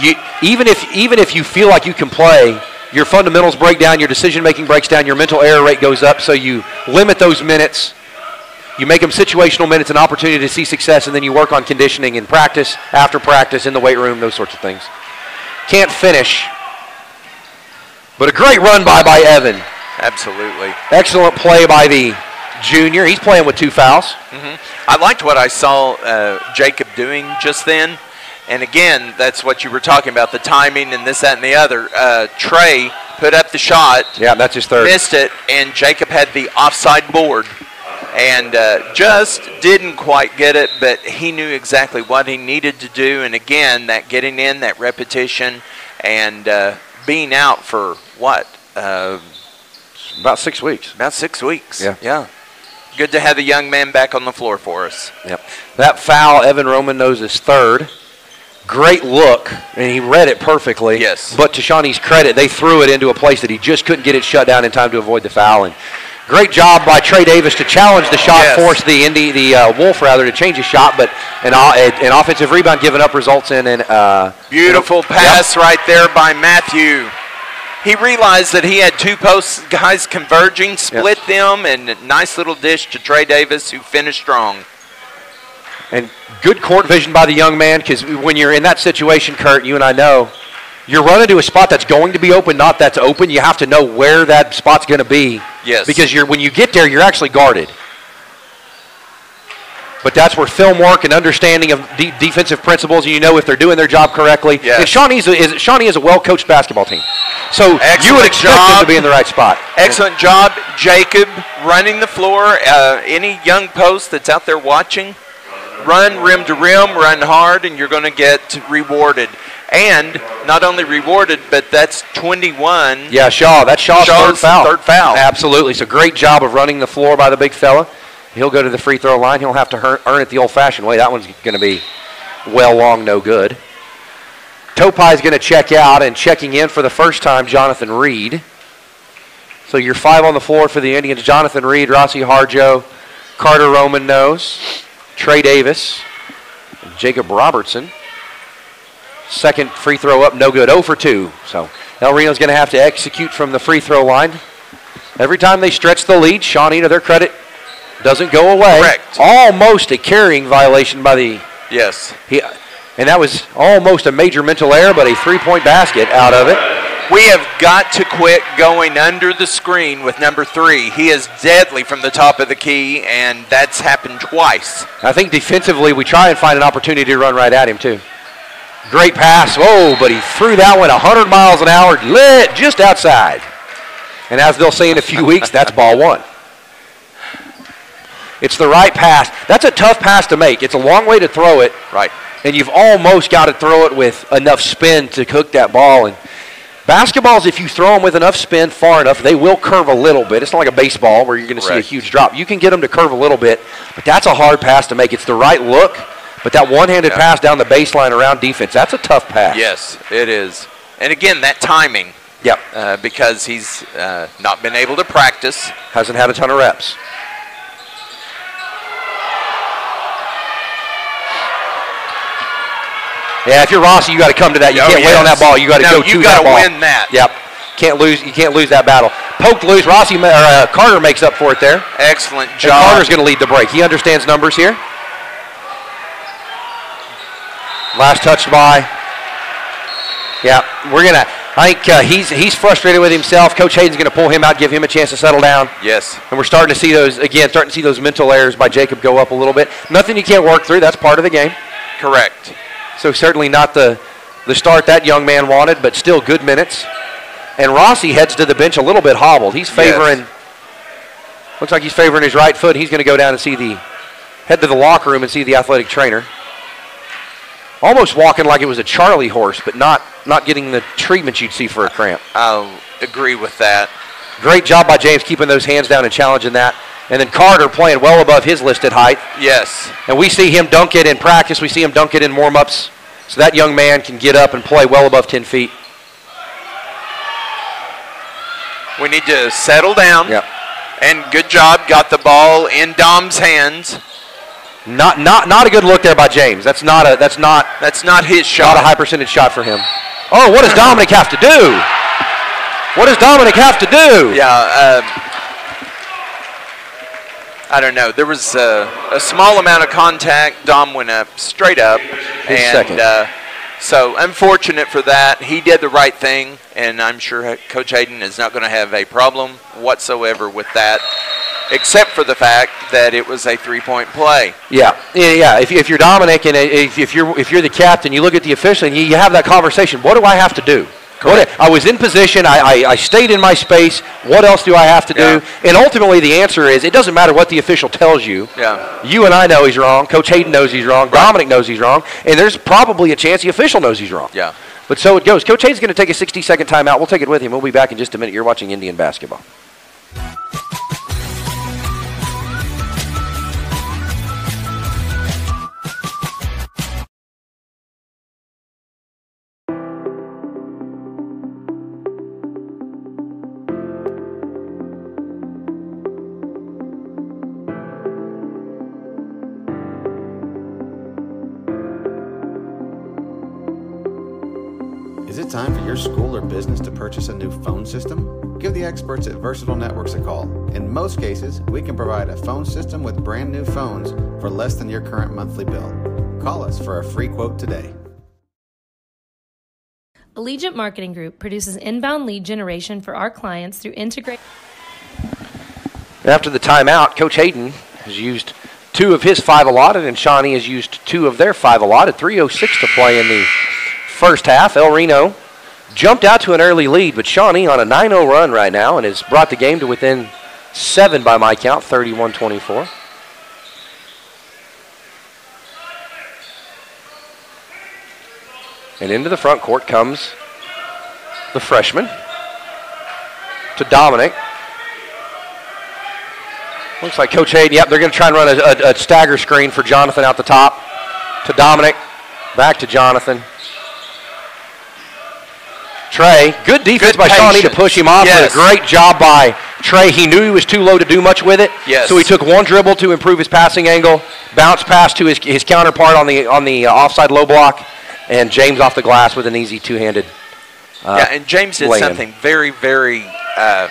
you, even, if, even if you feel like you can play, your fundamentals break down, your decision making breaks down, your mental error rate goes up, so you limit those minutes you make them situational minutes, an opportunity to see success, and then you work on conditioning in practice, after practice, in the weight room, those sorts of things. Can't finish, but a great run by by Evan. Absolutely. Excellent play by the junior. He's playing with two fouls. Mm-hmm. I liked what I saw uh, Jacob doing just then. And again, that's what you were talking about the timing and this, that, and the other. Uh, Trey put up the shot. Yeah, that's his third. Missed it, and Jacob had the offside board and uh, just didn't quite get it, but he knew exactly what he needed to do. And again, that getting in, that repetition, and uh, being out for what? Uh, about six weeks. About six weeks. Yeah. Yeah. Good to have the young man back on the floor for us. Yep. That foul, Evan Roman Nose is third. Great look, and he read it perfectly. Yes. But to Shawnee's credit, they threw it into a place that he just couldn't get it shut down in time to avoid the foul. And Great job by Trey Davis to challenge the shot, yes. force the Indy, the uh, Wolf rather, to change his shot, but an, an offensive rebound given up results in an uh, beautiful pass yep. right there by Matthew. He realized that he had two post guys converging, split yep. them, and nice little dish to Trey Davis, who finished strong. And good court vision by the young man, because when you're in that situation, Kurt, you and I know, you're running to a spot that's going to be open, not that's open. You have to know where that spot's going to be. Yes. Because you're when you get there, you're actually guarded. But that's where film work and understanding of de- defensive principles, and you know if they're doing their job correctly. Yes. And Shawnee is, is, Shawnee is a well-coached basketball team. So Excellent you would expect job. them to be in the right spot. Excellent job, Jacob, running the floor. Uh, any young post that's out there watching, run rim to rim, run hard, and you're going to get rewarded and not only rewarded, but that's 21. Yeah, Shaw. That's Shaw's, Shaw's third foul. Third foul. Absolutely. So great job of running the floor by the big fella. He'll go to the free throw line. He'll have to earn it the old-fashioned way. That one's going to be well long, no good. Topai's going to check out, and checking in for the first time, Jonathan Reed. So you're five on the floor for the Indians. Jonathan Reed, Rossi Harjo, Carter Roman Nose, Trey Davis, Jacob Robertson. Second free throw up, no good. 0 for 2. So El Reno's going to have to execute from the free throw line. Every time they stretch the lead, Shawnee, to their credit, doesn't go away. Correct. Almost a carrying violation by the. Yes. He, and that was almost a major mental error, but a three point basket out of it. We have got to quit going under the screen with number three. He is deadly from the top of the key, and that's happened twice. I think defensively, we try and find an opportunity to run right at him, too. Great pass. Oh, but he threw that one 100 miles an hour, lit just outside. And as they'll say in a few weeks, that's ball one. It's the right pass. That's a tough pass to make. It's a long way to throw it. Right. And you've almost got to throw it with enough spin to cook that ball. And basketballs, if you throw them with enough spin far enough, they will curve a little bit. It's not like a baseball where you're going to see a huge drop. You can get them to curve a little bit, but that's a hard pass to make. It's the right look. But that one-handed pass down the baseline around defense, that's a tough pass. Yes, it is. And again, that timing. Yep. Uh, because he's uh, not been able to practice. Hasn't had a ton of reps. Yeah, if you're Rossi, you got to come to that. You oh, can't yes. wait on that ball. You got to no, go you to gotta that ball. win that. Yep. Can't lose. You can't lose that battle. Poked loose. Rossi or uh, Carter makes up for it there. Excellent job. And. Carter's going to lead the break. He understands numbers here. Last touch by. Yeah, we're gonna. I think uh, he's he's frustrated with himself. Coach Hayden's going to pull him out, give him a chance to settle down. Yes. And we're starting to see those again. Starting to see those mental errors by Jacob go up a little bit. Nothing you can't work through. That's part of the game. Correct. So certainly not the the start that young man wanted, but still good minutes. And Rossi heads to the bench a little bit hobbled. He's favoring. Yes. Looks like he's favoring his right foot. He's going to go down and see the head to the locker room and see the athletic trainer. Almost walking like it was a Charlie horse, but not not getting the treatment you'd see for a cramp. I'll agree with that. Great job by James keeping those hands down and challenging that. And then Carter playing well above his listed height. Yes. And we see him dunk it in practice. We see him dunk it in warm ups. So that young man can get up and play well above 10 feet. We need to settle down. Yep. And good job, got the ball in Dom's hands. Not, not, not a good look there by James. That's not a, that's not, That's not his not shot. a high percentage shot for him. Oh, what does Dominic have to do? What does Dominic have to do? Yeah. Uh, I don't know. There was uh, a small amount of contact. Dom went up straight up, His and second. Uh, so unfortunate for that. He did the right thing, and I'm sure Coach Hayden is not going to have a problem whatsoever with that, except for the fact that it was a three-point play. Yeah, yeah. yeah. If, if you're Dominic and if, if you're if you're the captain, you look at the official and you, you have that conversation. What do I have to do? What, I was in position. I, I, I stayed in my space. What else do I have to Yeah. do? And ultimately, the answer is it doesn't matter what the official tells you. Yeah. You and I know he's wrong. Coach Hayden knows he's wrong. Dominic knows he's wrong. And there's probably a chance the official knows he's wrong. Yeah. But so it goes. Coach Hayden's going to take a 60 second timeout. We'll take it with him. We'll be back in just a minute. You're watching Indian basketball. Is it time for your school or business to purchase a new phone system? Give the experts at Versatile Networks a call. In most cases, we can provide a phone system with brand new phones for less than your current monthly bill. Call us for a free quote today. Allegiant Marketing Group produces inbound lead generation for our clients through integrated. After the timeout, Coach Hayden has used two of his five allotted, and Shawnee has used two of their five allotted. 3.06 to play in the first half. El Reno jumped out to an early lead, but Shawnee on a 9 0 run right now and has brought the game to within seven by my count, 31 24. And into the front court comes the freshman to Dominic. Looks like Coach Hayden. Yep, they're going to try and run a, a, a stagger screen for Jonathan out the top to Dominic. Back to Jonathan. Trey, good defense Good by Shawnee to push him off. but Yes. A great job by Trey. He knew he was too low to do much with it. Yes. So he took one dribble to improve his passing angle, bounce pass to his, his counterpart on the on the uh, offside low block, and James off the glass with an easy two-handed. Uh, yeah, and James did something very, very uh,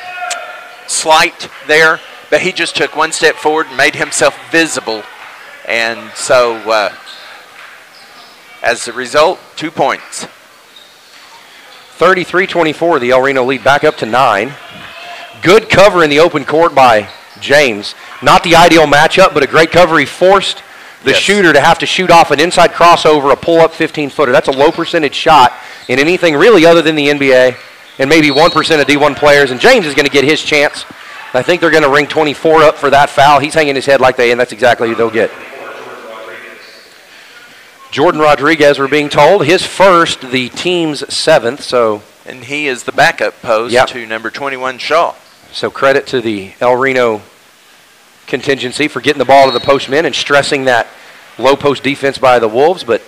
slight there, but he just took one step forward and made himself visible. And so, uh, as a result, two points. 33-24, the El Reno lead back up to nine. Good cover in the open court by James. Not the ideal matchup, but a great cover. He forced the Yes. shooter to have to shoot off an inside crossover, a pull-up 15-footer. That's a low percentage shot in anything really other than the NBA, and maybe 1% of D1 players. And James is going to get his chance. I think they're going to ring 24 up for that foul. He's hanging his head like they, and that's exactly who they'll get. Jordan Rodriguez, we're being told, his first, the team's seventh. So And he is the backup post Yep. to number 21, Shaw. So credit to the El Reno contingency for getting the ball to the postmen and stressing that low post defense by the Wolves, but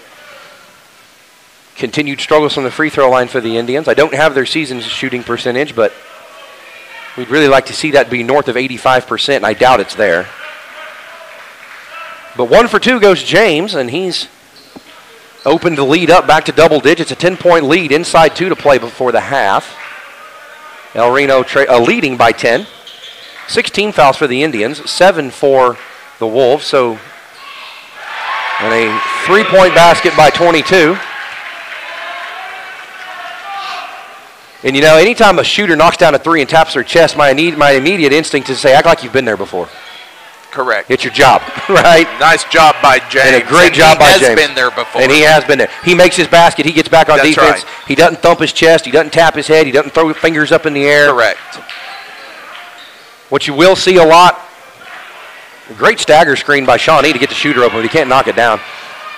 continued struggles from the free throw line for the Indians. I don't have their season shooting percentage, but we'd really like to see that be north of 85%, and I doubt it's there. But one for two goes James, and he's opened the lead up back to double digits, a 10 point lead, inside two to play before the half. El Reno uh, leading by 10. 16 fouls for the Indians, 7 for the Wolves. So, and a three point basket by 22. And you know, anytime a shooter knocks down a three and taps their chest, my, my immediate instinct is to say, act like you've been there before. Correct. It's your job, right? Nice job by James. And a great job by James. He has been there before. And he has been there. He makes his basket. He gets back on That's defense. right. He doesn't thump his chest. He doesn't tap his head. He doesn't throw fingers up in the air. Correct. What you will see a lot, a great stagger screen by Shawnee to get the shooter open, but he can't knock it down.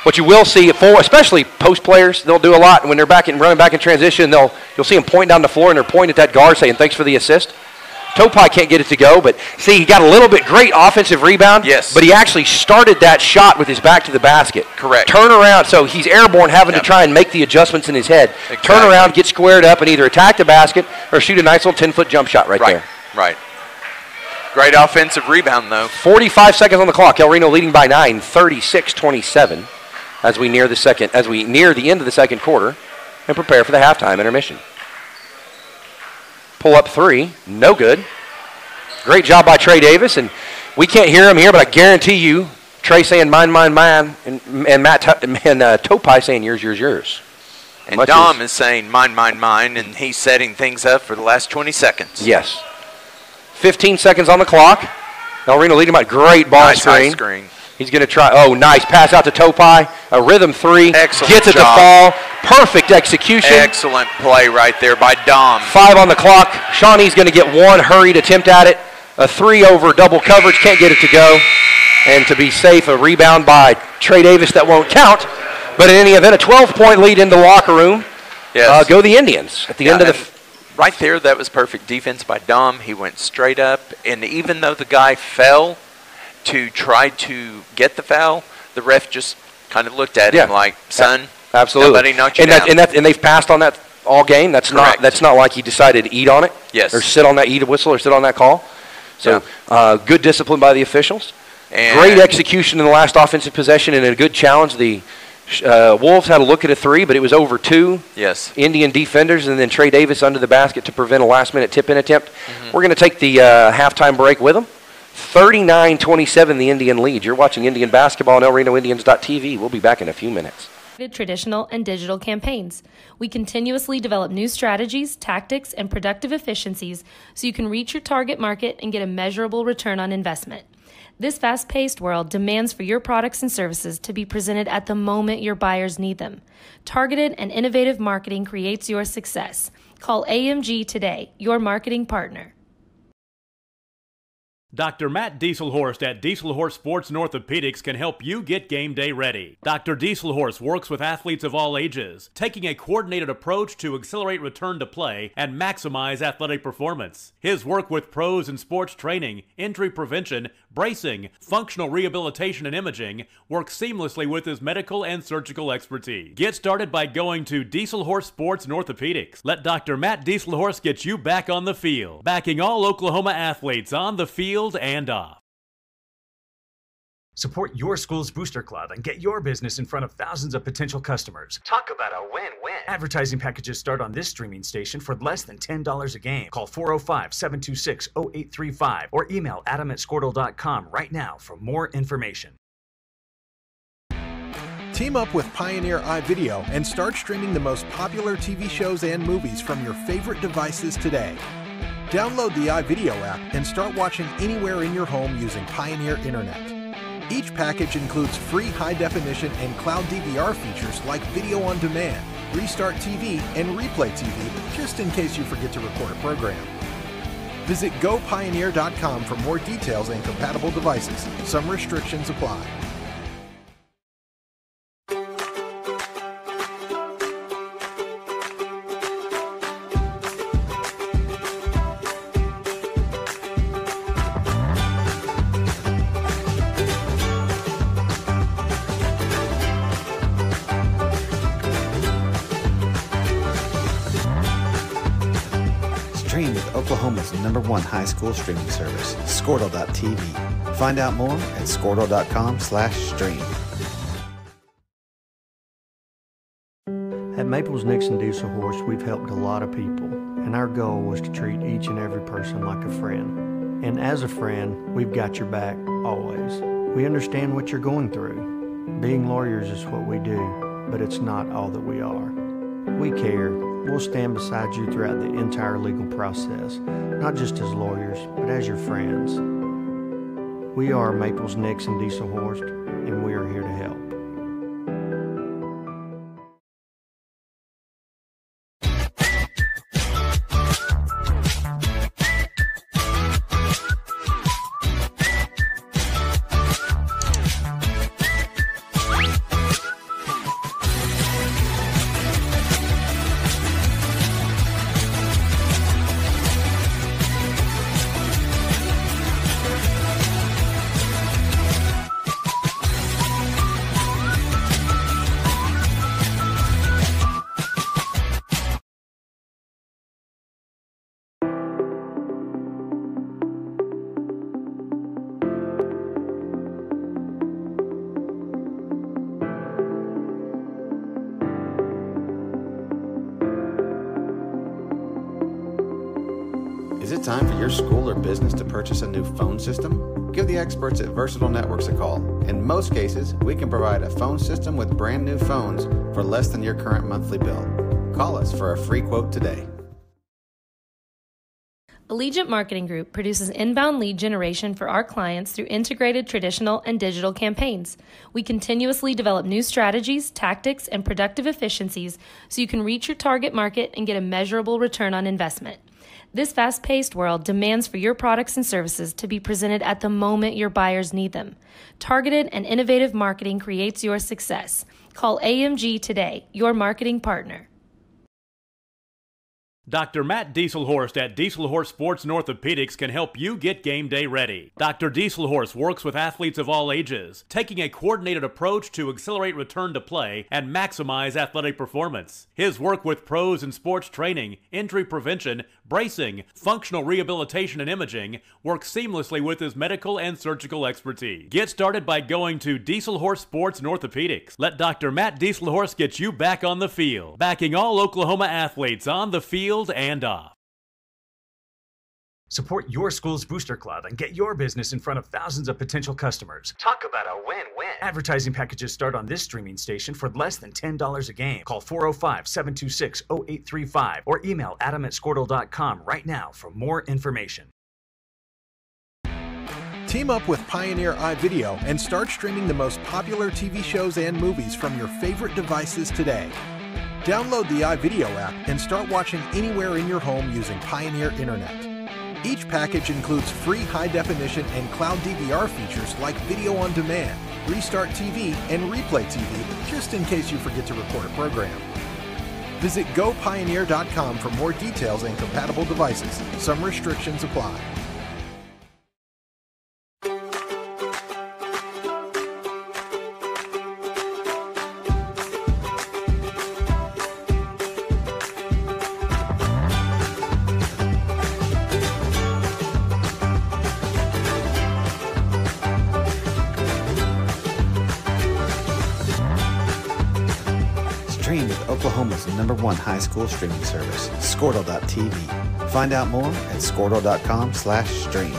What you will see, for especially post players, they'll do a lot And when they're back in running back in transition. They'll you'll see them point down the floor and they're pointing at that guard saying, "Thanks for the assist." Topai can't get it to go, but see, he got a little bit great offensive rebound. Yes. But he actually started that shot with his back to the basket. Correct. Turn around, so he's airborne, having Yep. to try and make the adjustments in his head. Turn around, get squared up, and either attack the basket or shoot a nice little 10 foot jump shot right, Right. there. Right. Great offensive rebound, though. 45 seconds on the clock. El Reno leading by nine, 36-27, as we near the second, as we near the end of the second quarter, and prepare for the halftime intermission. Pull up three, no good. Great job by Trey Davis, and we can't hear him here, but I guarantee you, Trey saying mine, mine, mine, and, and Matt and uh, Topai saying yours, yours, yours. And Much Dom as- is saying mine, mine, mine, and he's setting things up for the last 20 seconds. Yes. 15 seconds on the clock. El Reno leading by great ball Nice high screen. He's going to try. Oh, nice pass out to Topai. A rhythm three. Excellent Gets it job. to fall. Perfect execution. Excellent play right there by Dom. Five on the clock. Shawnee's going to get one hurried attempt at it. A three over double coverage. Can't get it to go. And to be safe, a rebound by Trey Davis that won't count. But in any event, a 12 point lead in the locker room. Yes. Uh, go the Indians at the Yeah, end of the. right there, that was perfect defense by Dom. He went straight up, and even though the guy fell to try to get the foul, the ref just kind of looked at Yeah. him like, "Son, Absolutely. nobody knocked you and down." That, and, that, and they've passed on that all game. That's not that's not like he decided to eat on it. Yes. Or sit on that eat a whistle or sit on that call. So uh, good discipline by the officials. And- Great execution in the last offensive possession and a good challenge. The uh, Wolves had a look at a three, but it was over two yes, Indian defenders, and then Trey Davis under the basket to prevent a last-minute tip-in attempt. Mm-hmm. We're going to take the uh, halftime break with them. 39-27, the Indian lead. You're watching Indian basketball on ElRenoIndians.tv. We'll be back in a few minutes. traditional and digital campaigns. We continuously develop new strategies, tactics, and productive efficiencies so you can reach your target market and get a measurable return on investment. This fast paced world demands for your products and services to be presented at the moment your buyers need them. Targeted and innovative marketing creates your success. Call AMG today, your marketing partner. Dr. Matt Dieselhorst at Dieselhorst Sports and Orthopedics can help you get game day ready. Dr. Dieselhorst works with athletes of all ages, taking a coordinated approach to accelerate return to play and maximize athletic performance. His work with pros in sports training, injury prevention, bracing, functional rehabilitation, and imaging works seamlessly with his medical and surgical expertise. Get started by going to Dieselhorst Sports and Orthopedics. Let Dr. Matt Dieselhorst get you back on the field, backing all Oklahoma athletes on the field and off. Support your school's booster club and get your business in front of thousands of potential customers. Talk about a win win. Advertising packages start on this streaming station for less than $10 a game. Call 405 726 0835 or email adam at skordle.com right now for more information. Team up with Pioneer iVideo and start streaming the most popular TV shows and movies from your favorite devices today. Download the iVideo app and start watching anywhere in your home using Pioneer Internet. Each package includes free high definition and cloud DVR features like video on demand, restart TV, and replay TV, just in case you forget to record a program. Visit gopioneer.com for more details and compatible devices. Some restrictions apply. Number one high school streaming service, Skordle.tv. Find out more at skordle.com slash stream. At Maples Nixon Diesel Horst, we've helped a lot of people, and our goal was to treat each and every person like a friend. And as a friend, we've got your back always. We understand what you're going through. Being lawyers is what we do, but it's not all that we are. We care. We'll stand beside you throughout the entire legal process, not just as lawyers, but as your friends. We are Maples Nixon Diesel Horst, and we are here to help. Experts at Versatile Networks a call. In most cases, we can provide a phone system with brand new phones for less than your current monthly bill. Call us for a free quote today. Allegiant Marketing Group produces inbound lead generation for our clients through integrated traditional and digital campaigns. We continuously develop new strategies, tactics, and productive efficiencies so you can reach your target market and get a measurable return on investment. This fast paced world demands for your products and services to be presented at the moment your buyers need them. Targeted and innovative marketing creates your success. Call AMG today, your marketing partner. Dr. Matt Dieselhorst at Dieselhorst Sports and Orthopedics can help you get game day ready. Dr. Dieselhorst works with athletes of all ages, taking a coordinated approach to accelerate return to play and maximize athletic performance. His work with pros in sports training, injury prevention, bracing, functional rehabilitation, and imaging works seamlessly with his medical and surgical expertise. Get started by going to Dieselhorst Sports and Orthopedics. Let Dr. Matt Dieselhorst get you back on the field, backing all Oklahoma athletes on the field and off. Support your school's booster club and get your business in front of thousands of potential customers. Talk about a win win. Advertising packages start on this streaming station for less than $10 a game. Call 405 726 0835 or email adam at skordle.com right now for more information. Team up with Pioneer iVideo and start streaming the most popular TV shows and movies from your favorite devices today. Download the iVideo app and start watching anywhere in your home using Pioneer Internet. Each package includes free high definition and cloud DVR features like video on demand, restart TV, and replay TV, just in case you forget to record a program. Visit gopioneer.com for more details and compatible devices. Some restrictions apply. Oklahoma's number one high school streaming service, Skordle.tv. Find out more at skordle.com slash stream.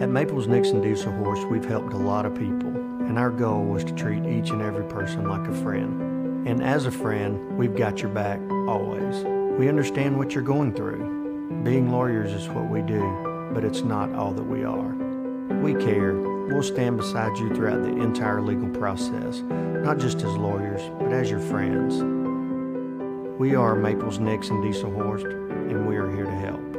At Maples Nixon Diesel Horst, we've helped a lot of people, and our goal was to treat each and every person like a friend. And as a friend, we've got your back always. We understand what you're going through. Being lawyers is what we do, but it's not all that we are. We care. We'll stand beside you throughout the entire legal process, not just as lawyers, but as your friends. We are Maples Nixon Diesel Horst, and we are here to help.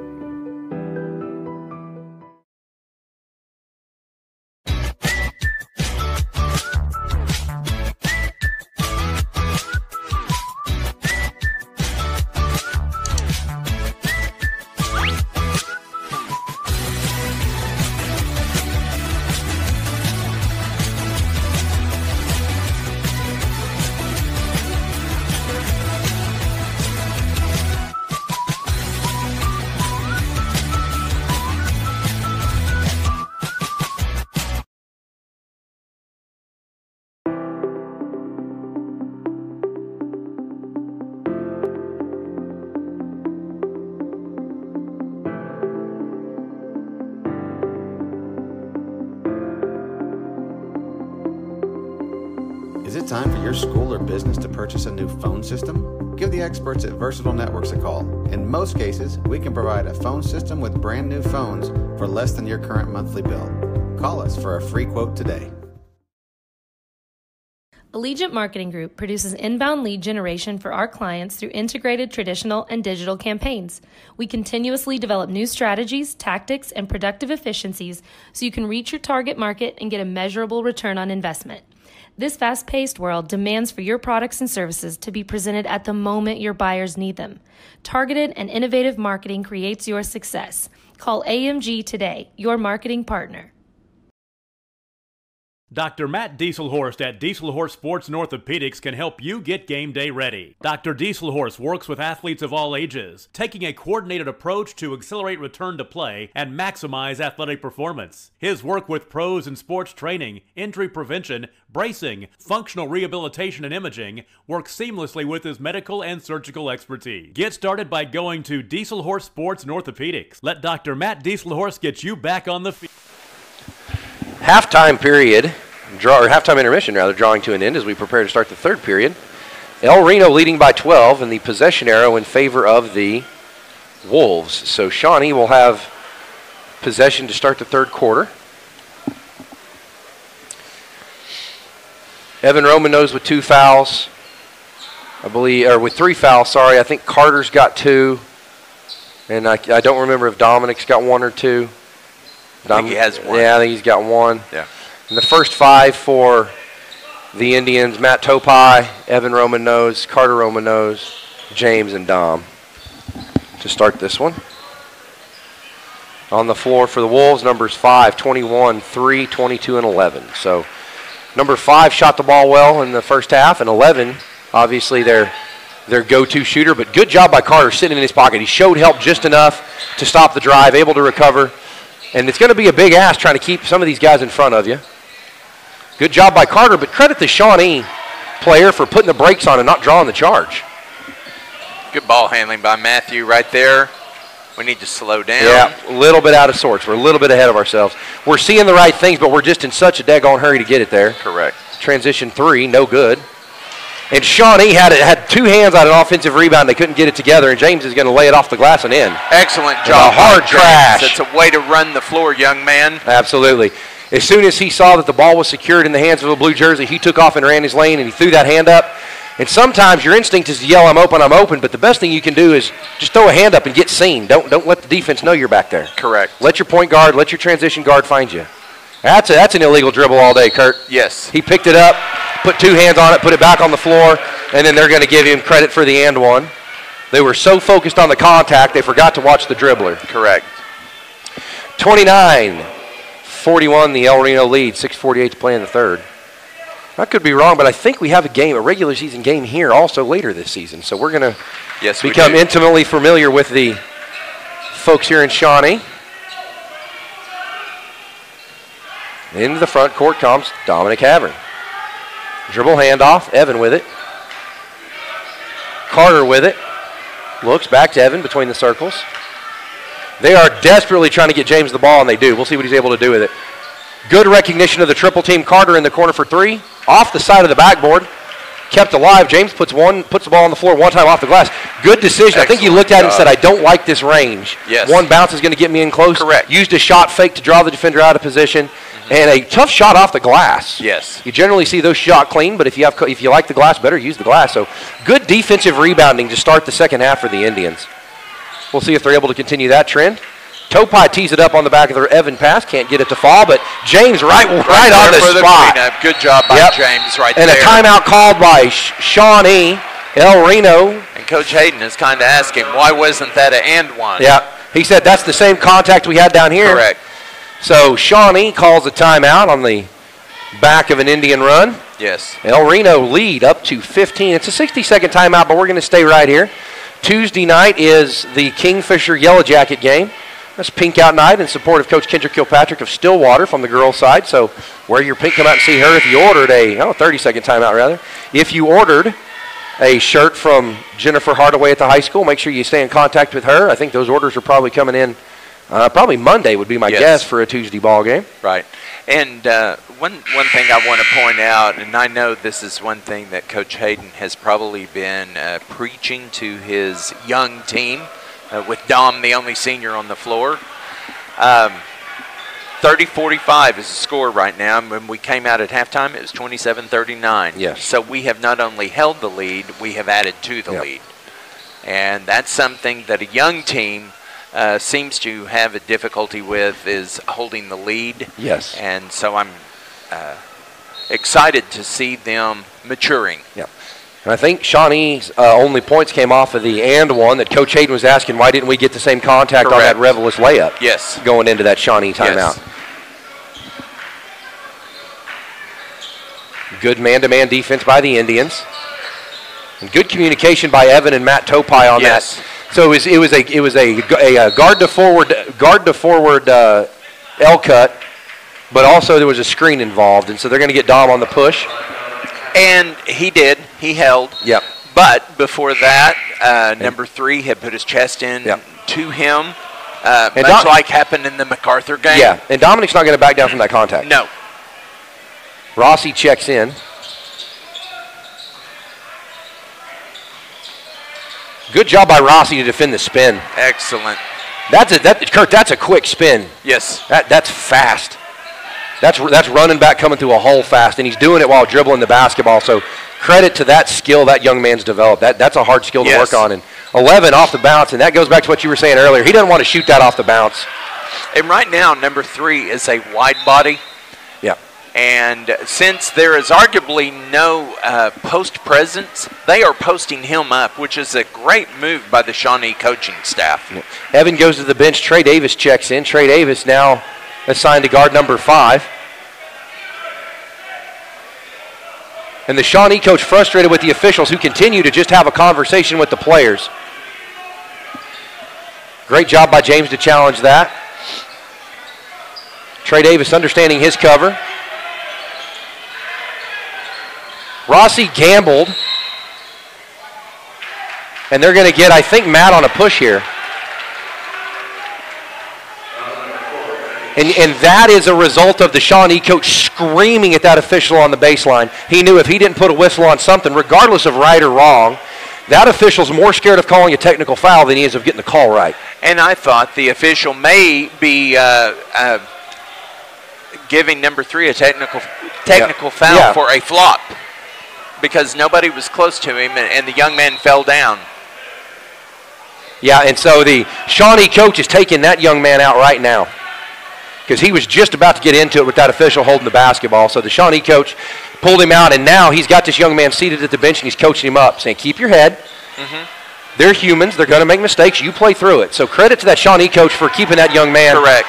Purchase a new phone system? Give the experts at Versatile Networks a call. In most cases, we can provide a phone system with brand new phones for less than your current monthly bill. Call us for a free quote today. Allegiant Marketing Group produces inbound lead generation for our clients through integrated traditional and digital campaigns. We continuously develop new strategies, tactics, and productive efficiencies so you can reach your target market and get a measurable return on investment. This fast paced world demands for your products and services to be presented at the moment your buyers need them. Targeted and innovative marketing creates your success. Call AMG today, your marketing partner. Dr. Matt Dieselhorst at Dieselhorst Sports and Orthopedics can help you get game day ready. Dr. Dieselhorst works with athletes of all ages, taking a coordinated approach to accelerate return to play and maximize athletic performance. His work with pros in sports training, injury prevention, bracing, functional rehabilitation, and imaging works seamlessly with his medical and surgical expertise. Get started by going to Dieselhorst Sports and Orthopedics. Let Dr. Matt Dieselhorst get you back on the field. Halftime period, draw or halftime intermission rather, drawing to an end as we prepare to start the third period. El Reno leading by 12 and the possession arrow in favor of the Wolves. So Shawnee will have possession to start the third quarter. Evan Roman Nose with two fouls. I believe, or with three fouls, sorry. I think Carter's got two. And I, I don't remember if Dominic's got one or two. I think he has one. Yeah, I think he's got one. Yeah. And the first five for the Indians, Matt Topai, Evan Roman Nose, Carter Roman Nose, James and Dom to start this one. On the floor for the Wolves, numbers 5, 21, 3, 22, and 11. So number 5 shot the ball well in the first half, and 11, obviously their, their go-to shooter. But good job by Carter sitting in his pocket. He showed help just enough to stop the drive, able to recover. And it's going to be a big ask trying to keep some of these guys in front of you. Good job by Carter, but credit the Shawnee player for putting the brakes on and not drawing the charge. Good ball handling by Matthew right there. We need to slow down. Yeah, a little bit out of sorts. We're a little bit ahead of ourselves. We're seeing the right things, but we're just in such a daggone hurry to get it there. Correct. Transition three, no good. And Shawnee had had two hands on an offensive rebound. They couldn't get it together, and James is going to lay it off the glass and in. Excellent job. a hard trash. That's a way to run the floor, young man. Absolutely. As soon as he saw that the ball was secured in the hands of a blue jersey, he took off and ran his lane and he threw that hand up. And sometimes your instinct is to yell, I'm open, I'm open, but the best thing you can do is just throw a hand up and get seen. Don't, don't let the defense know you're back there. Correct. Let your point guard, let your transition guard find you. That's, a, that's an illegal dribble all day, Kurt. Yes. He picked it up, put two hands on it, put it back on the floor, and then they're going to give him credit for the and one. They were so focused on the contact, they forgot to watch the dribbler. Correct. 29 41, the El Reno lead, 6.48 to play in the third. I could be wrong, but I think we have a game, a regular season game here also later this season. So we're going to Yes, become intimately familiar with the folks here in Shawnee. Into the front court comes Dominic Havern. Dribble handoff, Evan with it. Carter with it. Looks back to Evan between the circles. They are desperately trying to get James the ball, and they do. We'll see what he's able to do with it. Good recognition of the triple team. Carter in the corner for three. Off the side of the backboard. Kept alive. James puts one puts the ball on the floor one time off the glass. Good decision. I think he looked at it and said, I don't like this range. Yes. One bounce is going to get me in close. Correct. Used a shot fake to draw the defender out of position. And a tough shot off the glass. Yes. You generally see those shot clean, but if you have if you like the glass better, use the glass. So good defensive rebounding to start the second half for the Indians. We'll see if they're able to continue that trend. Topai tees it up on the back of their Evan pass, can't get it to fall, but James right right, on the spot. cleanup. Good job by Yep. James right and there. And a timeout called by Sh- Shawnee El Reno. And Coach Hayden is kind of asking, why wasn't that an and one? Yeah, he said that's the same contact we had down here. Correct. So Shawnee calls a timeout on the back of an Indian run. Yes. El Reno lead up to 15. It's a 60 second timeout, but we're going to stay right here. Tuesday night is the Kingfisher Yellow Jacket game. That's pink out night in support of Coach Kendra Kilpatrick of Stillwater from the girls' side. So wear your pink, come out and see her. If you ordered a, oh, 30 second timeout rather. If you ordered a shirt from Jennifer Hardaway at the high school, make sure you stay in contact with her. I think those orders are probably coming in. Uh, probably Monday would be my Yes. guess for a Tuesday ball game. Right. And uh, one one thing I want to point out, and I know this is one thing that Coach Hayden has probably been uh, preaching to his young team, uh, with Dom the only senior on the floor. Um, 30-45 is the score right now. And When we came out at halftime, it was 27-39. Yes. So we have not only held the lead, we have added to the Yep. lead. And that's something that a young team uh, seems to have a difficulty with is holding the lead. Yes. And so I'm uh, excited to see them maturing. Yeah. And I think Shawnee's uh, only points came off of the and one that Coach Hayden was asking, why didn't we get the same contact on that Correct. Revelous layup Yes. going into that Shawnee timeout? Yes. Good man-to-man defense by the Indians. And good communication by Evan and Matt Topai on Yes. that. So it was, it was a it was a, a, uh, guard to forward guard to forward uh, L cut, but also there was a screen involved, and so they're going to get Dom on the push. And he did. He held. Yep. But before that, uh, number three had put his chest in Yep. to him, uh, And much Dom- like happened in the MacArthur game. Yeah, and Dominic's not going to back down from that contact. No. Rossi checks in. Good job by Rossi to defend the spin. Excellent. That's a that Kurt. That's a quick spin. Yes. That that's fast. That's that's running back coming through a hole fast, and he's doing it while dribbling the basketball. So credit to that skill that young man's developed. That that's a hard skill to Yes. work on. And 11 off the bounce, and that goes back to what you were saying earlier. He doesn't want to shoot that off the bounce. And right now, number three is a wide body. Yeah. And since there is arguably no uh, post presence, they are posting him up, which is a great move by the Shawnee coaching staff. Evan goes to the bench. Trey Davis checks in. Trey Davis now assigned to guard number five. And the Shawnee coach frustrated with the officials who continue to just have a conversation with the players. Great job by James to challenge that. Trey Davis understanding his cover. Rossi gambled. And they're going to get, I think, Matt on a push here. And, and that is a result of the Shawnee coach screaming at that official on the baseline. He knew if he didn't put a whistle on something, regardless of right or wrong, that official's more scared of calling a technical foul than he is of getting the call right. And I thought the official may be uh, uh, giving number three a technical technical foul Yeah. for a flop because nobody was close to him, and, and the young man fell down. Yeah, and so the Shawnee coach is taking that young man out right now because he was just about to get into it with that official holding the basketball. So the Shawnee coach pulled him out, and now he's got this young man seated at the bench and he's coaching him up, saying, Keep your head. Mm-hmm. They're humans. They're going to make mistakes. You play through it. So credit to that Shawnee coach for keeping that young man. Correct.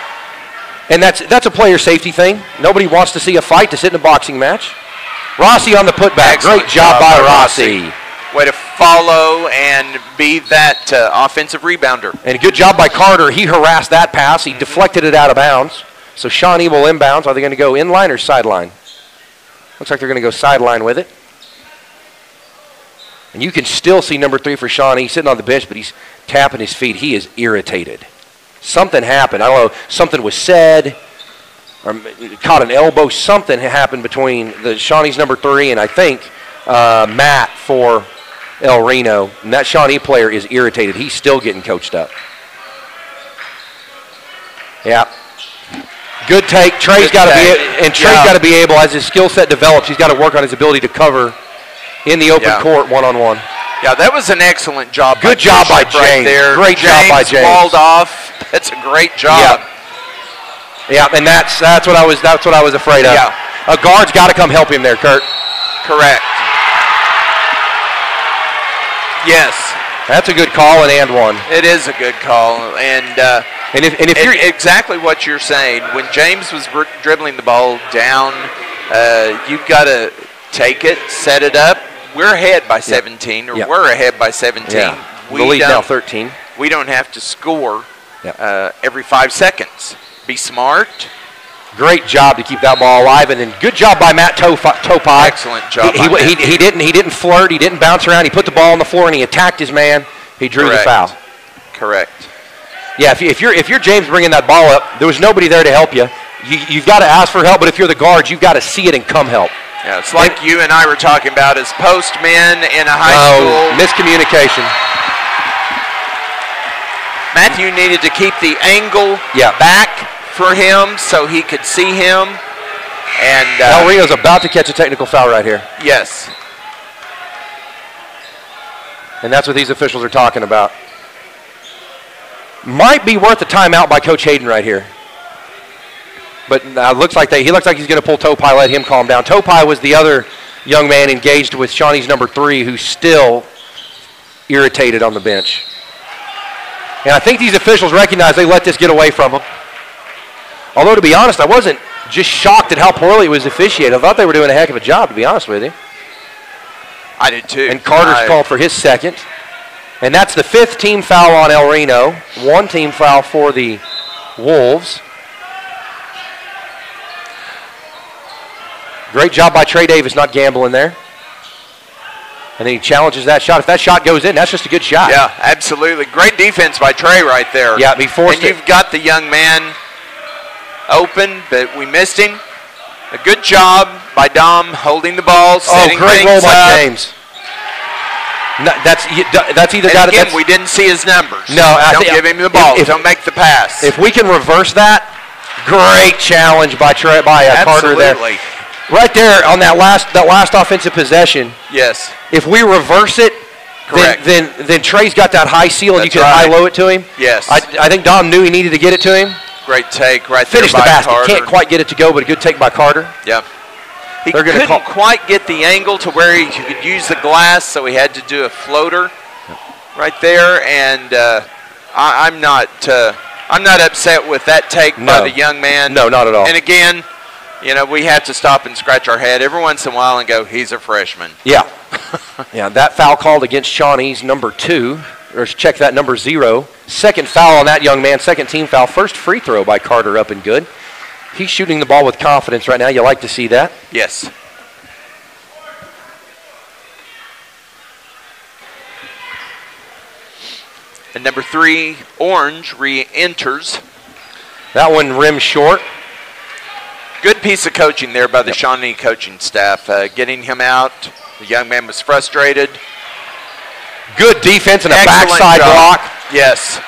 And that's that's a player safety thing. Nobody wants to see a fight to sit in a boxing match. Rossi on the putback. Excellent Great job, job by by Rossi. Way to follow and be that uh, offensive rebounder. And good job by Carter. He harassed that pass. He deflected it out of bounds. So Shawnee will inbounds. Are they going to go inline or sideline? Looks like they're going to go sideline with it. And you can still see number three for Shawnee He's sitting on the bench, but he's tapping his feet. He is irritated. Something happened. I don't know. Something was said, or caught an elbow. Something happened between the Shawnee's number three and I think uh, Matt for El Reno. And that Shawnee player is irritated. He's still getting coached up. Yeah. Good take. Trey's got to be, and Trey's Yeah. got to be able, as his skill set develops, he's got to work on his ability to cover in the open Yeah. court one on one. Yeah, that was an excellent job. Good job by Bishop right James. there. Great job by James. Walled off. That's a great job. Yeah, and that's that's what I was that's what I was afraid of. Yeah. A guard's got to come help him there, Kurt. Correct. Yes, That's a good call and and one. it is a good call, and uh, And if and if you're exactly what you're saying. When James was dribbling the ball down, uh, you've got to take it, set it up. We're ahead by 17, or Yeah. we're ahead by 17. yeah, We the lead now don't- 13. we don't have to score Yeah. uh, every five seconds. Be smart. Great job to keep that ball alive, and then good job by Matt Topai. Excellent job He, he, he, he didn't he didn't flirt. He didn't bounce around. He put the ball on the floor and he attacked his man. He drew Correct. the foul. Correct. Yeah, if, you, if you're if you're James bringing that ball up, there was nobody there to help you. you you've got to ask for help, but if you're the guard, you've got to see it and come help. Yeah, it's like you and I were talking about as postmen in a high Oh, school. miscommunication. Matthew needed to keep the angle Yeah. back for him so he could see him. And uh, El Reno's about to catch a technical foul right here, yes, and that's what these officials are talking about. Might be worth a timeout by Coach Hayden right here. But uh, looks like they, he looks like he's going to pull Topai, let him calm down. Topai was the other young man engaged with Shawnee's number three, who's still irritated on the bench. And I think these officials recognize they let this get away from them. Although, to be honest, I wasn't just shocked at how poorly it was officiated. I thought they were doing a heck of a job, to be honest with you. I did too. And Carter's I- called for his second. And that's the fifth team foul on El Reno. One team foul for the Wolves. Great job by Trey Davis not gambling there. And then he challenges that shot. If that shot goes in, that's just a good shot. Yeah, absolutely. Great defense by Trey right there. Yeah, he forced And it. you've got the young man open, but we missed him. A good job by Dom holding the ball, Oh, great roll by up. James. No, that's that's either And got again, that's, we didn't see his numbers. No, I don't give him the ball. if- if- don't make the pass. If we can reverse that, great challenge by Trey, by uh, Carter there. Absolutely. Right there on that last that last offensive possession. Yes. If we reverse it, then, Correct. then then Trey's got that high seal and you can right. high low it to him. Yes. I, I think Dom knew he needed to get it to him. Great take right Finish there the by basket. Carter. Can't quite get it to go, but a good take by Carter. Yeah. He They're couldn't call- quite get the angle to where he could use the glass, so he had to do a floater right there. And uh, I, I'm not uh, I'm not upset with that take No. by the young man. No, not at all. And again, you know, we have to stop and scratch our head every once in a while and go, "He's a freshman." Yeah. yeah, that foul called against Shawnee's number two, or check that number zero. Second foul on that young man, second team foul. First free throw by Carter up and good. He's shooting the ball with confidence right now. You like to see that. Yes. And number three, Orange re-enters. That one rim short. Good piece of coaching there by the Shawnee coaching staff, uh, getting him out. The young man was frustrated. Good defense and a Excellent backside job. block. Yes.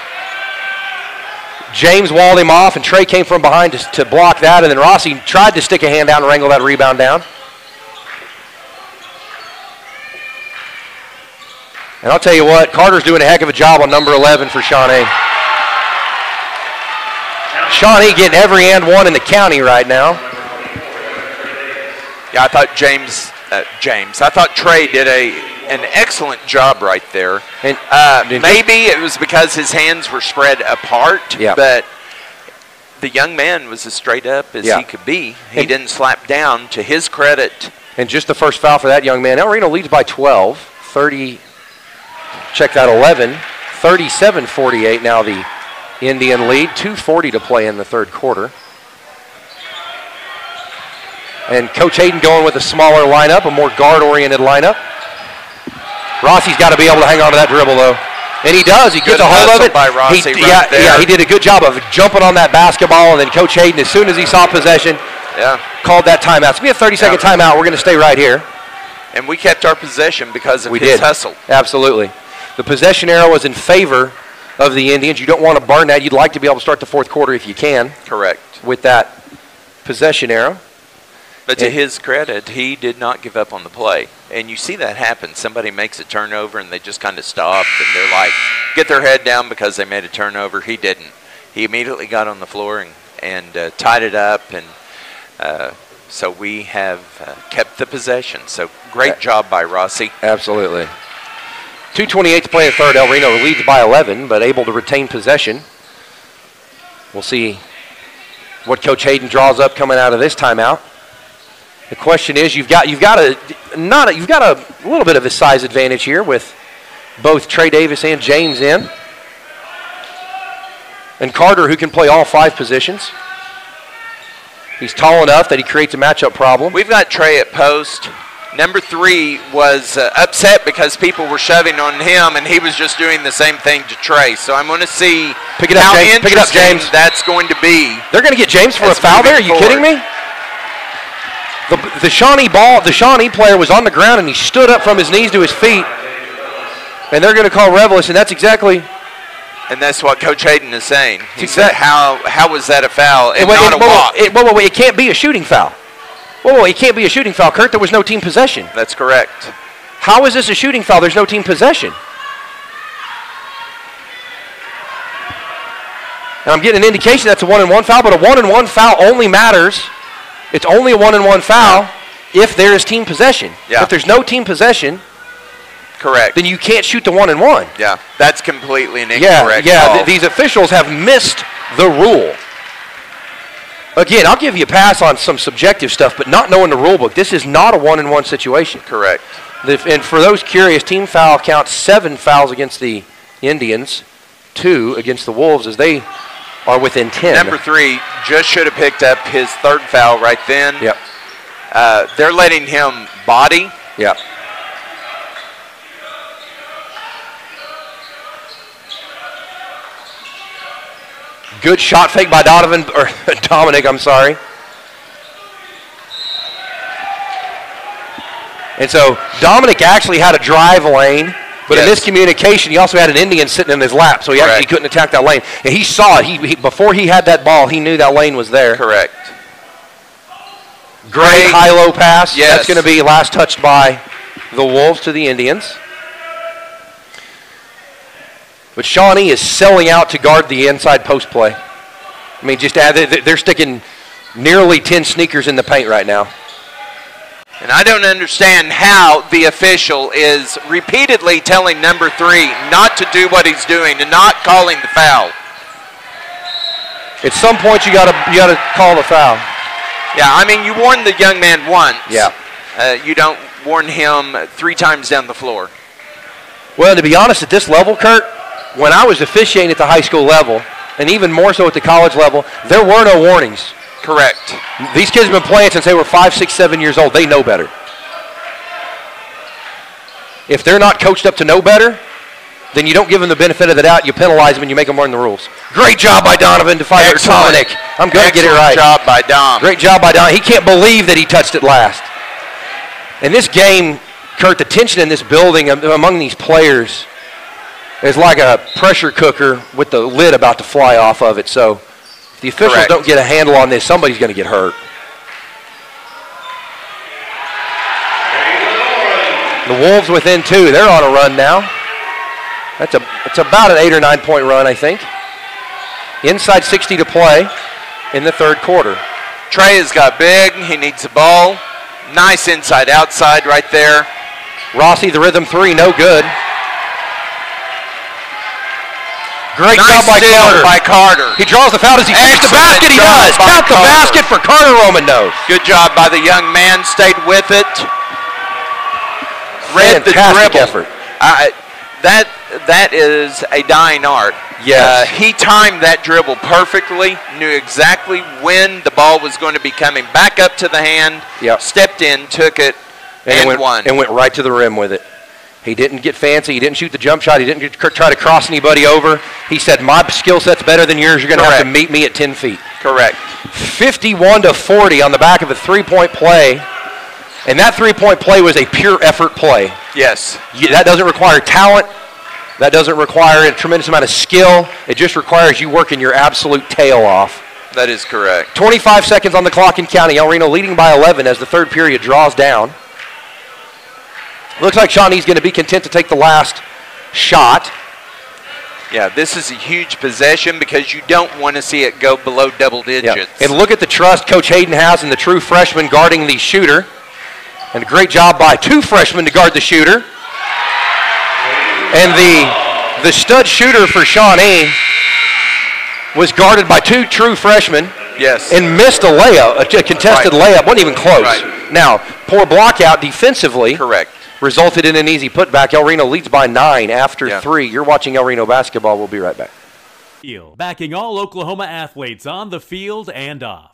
James walled him off, and Trey came from behind to, to block that, and then Rossi tried to stick a hand out and wrangle that rebound down. And I'll tell you what, Carter's doing a heck of a job on number 11 for Shawnee. Shawnee getting every and one in the county right now. Yeah, I thought James, uh, James, I thought Trey did a an excellent job right there. And Uh, maybe it was because his hands were spread apart, Yeah. but the young man was as straight up as Yeah. he could be. He And- didn't slap down. To his credit, And just the first foul for that young man. El Reno leads by 12. 30, check that 11. 37 48 now the Indian lead. 2.40 to play in the third quarter. And Coach Hayden going with a smaller lineup, a more guard oriented lineup. Rossi's got to be able to hang on to that dribble, though. And he does. He Good gets a hold of it. by Rossi He- right yeah, there. yeah, he did a good job of jumping on that basketball. And then Coach Hayden, as soon as he saw possession, yeah. called that timeout. It's going to be a 30 second Yeah. timeout. We're going to stay right here. And we kept our possession because of We his did. hustle. Absolutely. The possession arrow was in favor of the Indians. You don't want to burn that. You'd like to be able to start the fourth quarter if you can Correct. with that possession arrow. But to And- his credit, he did not give up on the play. And you see that happen. Somebody makes a turnover and they just kind of stop and they're like, get their head down because they made a turnover. He didn't. He immediately got on the floor and, and uh, tied it up. And uh, so we have uh, kept the possession. So great job by Rossi. Absolutely. 2.28 to play in third. El Reno leads by 11, but able to retain possession. We'll see what Coach Hayden draws up coming out of this timeout. The question is, you've got you've got a not a, you've got a little bit of a size advantage here with both Trey Davis and James in, and Carter who can play all five positions. He's tall enough that he creates a matchup problem. We've got Trey at post. Number three was uh, upset because people were shoving on him, and he was just doing the same thing to Trey. So I'm going to see Pick it up, how James. Pick it up, James. that's going to be. They're going to get James for a foul there. Are you kidding me? The, the Shawnee ball, the Shawnee player was on the ground and he stood up from his knees to his feet, and they're going to call Revelous, and that's exactly. And that's what Coach Hayden is saying. He It's said, "How how was that a foul and Wait, not a wait, walk?" It, wait, wait, wait, it can't be a shooting foul. Whoa, whoa, it can't be a shooting foul, Kurt. There was no team possession. That's correct. How is this a shooting foul? There's no team possession. And I'm getting an indication that's a one and one foul, but a one and one foul only matters. It's only a one and one foul if there is team possession. Yeah. If there's no team possession, Correct. then you can't shoot the one and one. yeah, that's completely an Yeah, incorrect yeah. call. th- these officials have missed the rule. Again, I'll give you a pass on some subjective stuff, but not knowing the rule book, this is not a one-and-one situation. Correct. The- And for those curious, team foul counts seven fouls against the Indians, two against the Wolves as they are within 10. Number three just should have picked up his third foul right then. Yep. Uh, they're letting him body. Yep. Good shot fake by Donovan, or Dominic, I'm sorry. And so Dominic actually had a drive lane, but in this communication, he also had an Indian sitting in his lap, so he actually couldn't attack that lane. And he saw it. He, he, before he had that ball, he knew that lane was there. Correct. Great high-low pass. Yes. That's going to be last touched by the Wolves to the Indians. But Shawnee is selling out to guard the inside post play. I mean, just add, they- they're sticking nearly 10 sneakers in the paint right now. And I don't understand how the official is repeatedly telling number three not to do what he's doing and not calling the foul. At some point, you got to you got to call the foul. Yeah, I mean, you warn the young man once. Yeah. Uh, you don't warn him three times down the floor. Well, to be honest, at this level, Kurt, when I was officiating at the high school level, and even more so at the college level, there were no warnings. Correct. These kids have been playing since they were five, six, seven years old. They know better. If they're not coached up to know better, then you don't give them the benefit of the doubt. You penalize them and you make them learn the rules. Great job by Donovan to fight. Dominic. I'm going to get it right. job by Dom. Great job by Don. He can't believe that he touched it last. In this game, Kurt, the tension in this building among these players is like a pressure cooker with the lid about to fly off of it. So the officials Correct. don't get a handle on this, somebody's going to get hurt. The Wolves within two. They're on a run now. That's a it's about an eight or nine point run, I think. Inside 60 to play in the third quarter. Trey has got big. He needs the ball. Nice inside outside right there. Rossi, the rhythm three, no good. Great nice job by Carter. by Carter. He draws the foul. Does he finish the basket? He does. Count the Carter. basket for Carter Roman Nose. Good job by the young man. Stayed with it. Read the dribble. effort. I, that that is a dying art. Yes. Uh, he timed that dribble perfectly. Knew exactly when the ball was going to be coming back up to the hand. Yep. Stepped in, took it, and, went, won. and went right to the rim with it. He didn't get fancy. He didn't shoot the jump shot. He didn't try to cross anybody over. He said, "My skill set's better than yours. You're going to have to meet me at 10 feet." Correct. 51 to 40 on the back of a three-point play, and that three-point play was a pure effort play. Yes. You, that doesn't require talent. That doesn't require a tremendous amount of skill. It just requires you working your absolute tail off. That is correct. 25 seconds on the clock in county. El Reno leading by 11 as the third period draws down. Looks like Shawnee's going to be content to take the last shot. Yeah, this is a huge possession because you don't want to see it go below double digits. And look at the trust Coach Hayden has in the true freshman guarding the shooter. And a great job by two freshmen to guard the shooter. And the, the stud shooter for Shawnee was guarded by two true freshmen yes. and missed a layup, a contested Right. layup. wasn't even close. Right. Now, poor block out defensively correct. Resulted in an easy putback. El Reno leads by nine after Yeah. three. You're watching El Reno basketball. We'll be right back. Backing all Oklahoma athletes on the field and off.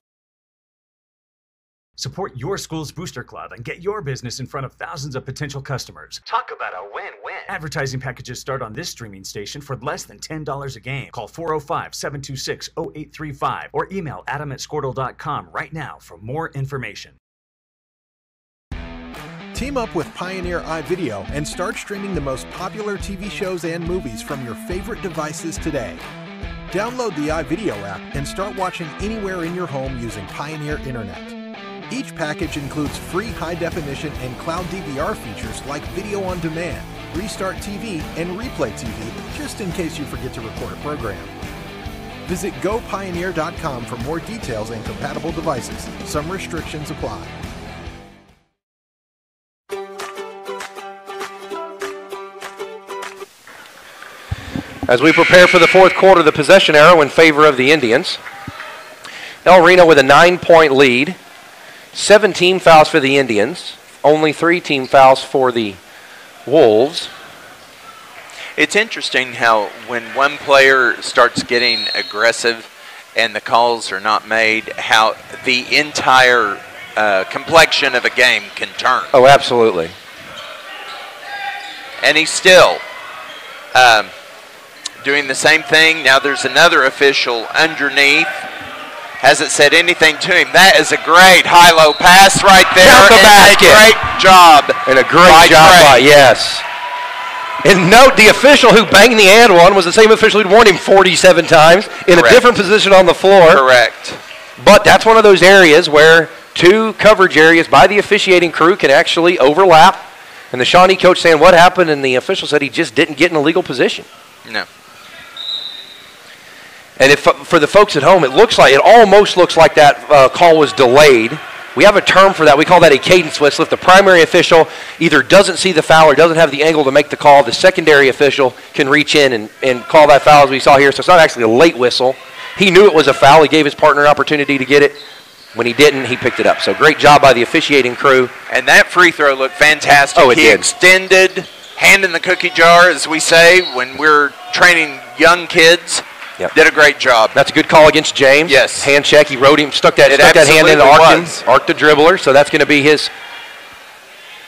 Support your school's booster club and get your business in front of thousands of potential customers. Talk about a win win. Advertising packages start on this streaming station for less than $10 a game. Call 405 726 0835 or email adam at skordle.com right now for more information. Team up with Pioneer iVideo and start streaming the most popular TV shows and movies from your favorite devices today. Download the iVideo app and start watching anywhere in your home using Pioneer Internet. Each package includes free high definition and cloud DVR features like video on demand, restart TV, and replay TV, just in case you forget to record a program. Visit gopioneer.com for more details and compatible devices. Some restrictions apply. As we prepare for the fourth quarter, the possession arrow in favor of the Indians. El Reno with a nine point lead. 17 fouls for the Indians, only three team fouls for the Wolves. It's interesting how when one player starts getting aggressive and the calls are not made, how the entire uh, complexion of a game can turn. Oh, absolutely. And he's still um, doing the same thing. Now there's another official underneath. Hasn't said anything to him. That is a great high-low pass right there. Count the and basket. A great job. And a great by job Craig. by, yes. And note the official who banged the and one was the same official who'd warned him 47 times in a different position on the floor. Correct. But that's one of those areas where two coverage areas by the officiating crew can actually overlap. And the Shawnee coach saying what happened, and the official said he just didn't get in a legal position. No. And if for the folks at home, it looks like it almost looks like that uh, call was delayed. We have a term for that. We call that a cadence whistle. If the primary official either doesn't see the foul or doesn't have the angle to make the call, the secondary official can reach in and, and call that foul as we saw here. So it's not actually a late whistle. He knew it was a foul. He gave his partner an opportunity to get it. When he didn't, he picked it up. So great job by the officiating crew. And that free throw looked fantastic. Oh, it he did. extended, hand in the cookie jar, as we say when we're training young kids. Yep. Did a great job. That's a good call against James. Yes. Hand check. He rode him, stuck that, It stuck that hand in, absolutely arced was. him, arced the dribbler. So that's going to be his,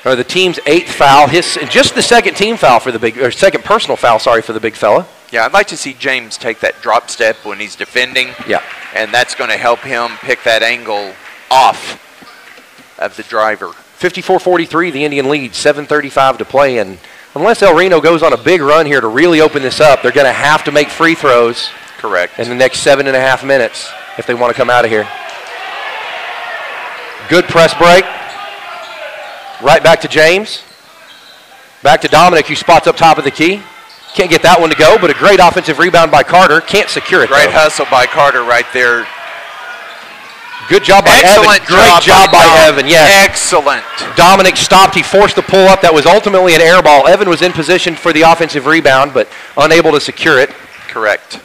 or the team's eighth foul. His just the second team foul for the big, or second personal foul. Sorry for the big fella. Yeah, I'd like to see James take that drop step when he's defending. Yeah. And that's going to help him pick that angle off of the driver. 54-43, the Indian lead. 7:35 to play, and unless El Reno goes on a big run here to really open this up, they're going to have to make free throws Correct. in the next seven and a half minutes if they want to come out of here. Good press break. Right back to James. Back to Dominic, who spots up top of the key. Can't get that one to go, but a great offensive rebound by Carter. Can't secure it. Great though. hustle by Carter right there. Good job by Excellent Evan. Great job, job by Dom. Evan. Yes. Excellent. Dominic stopped. He forced the pull up. That was ultimately an air ball. Evan was in position for the offensive rebound, but unable to secure it. Correct.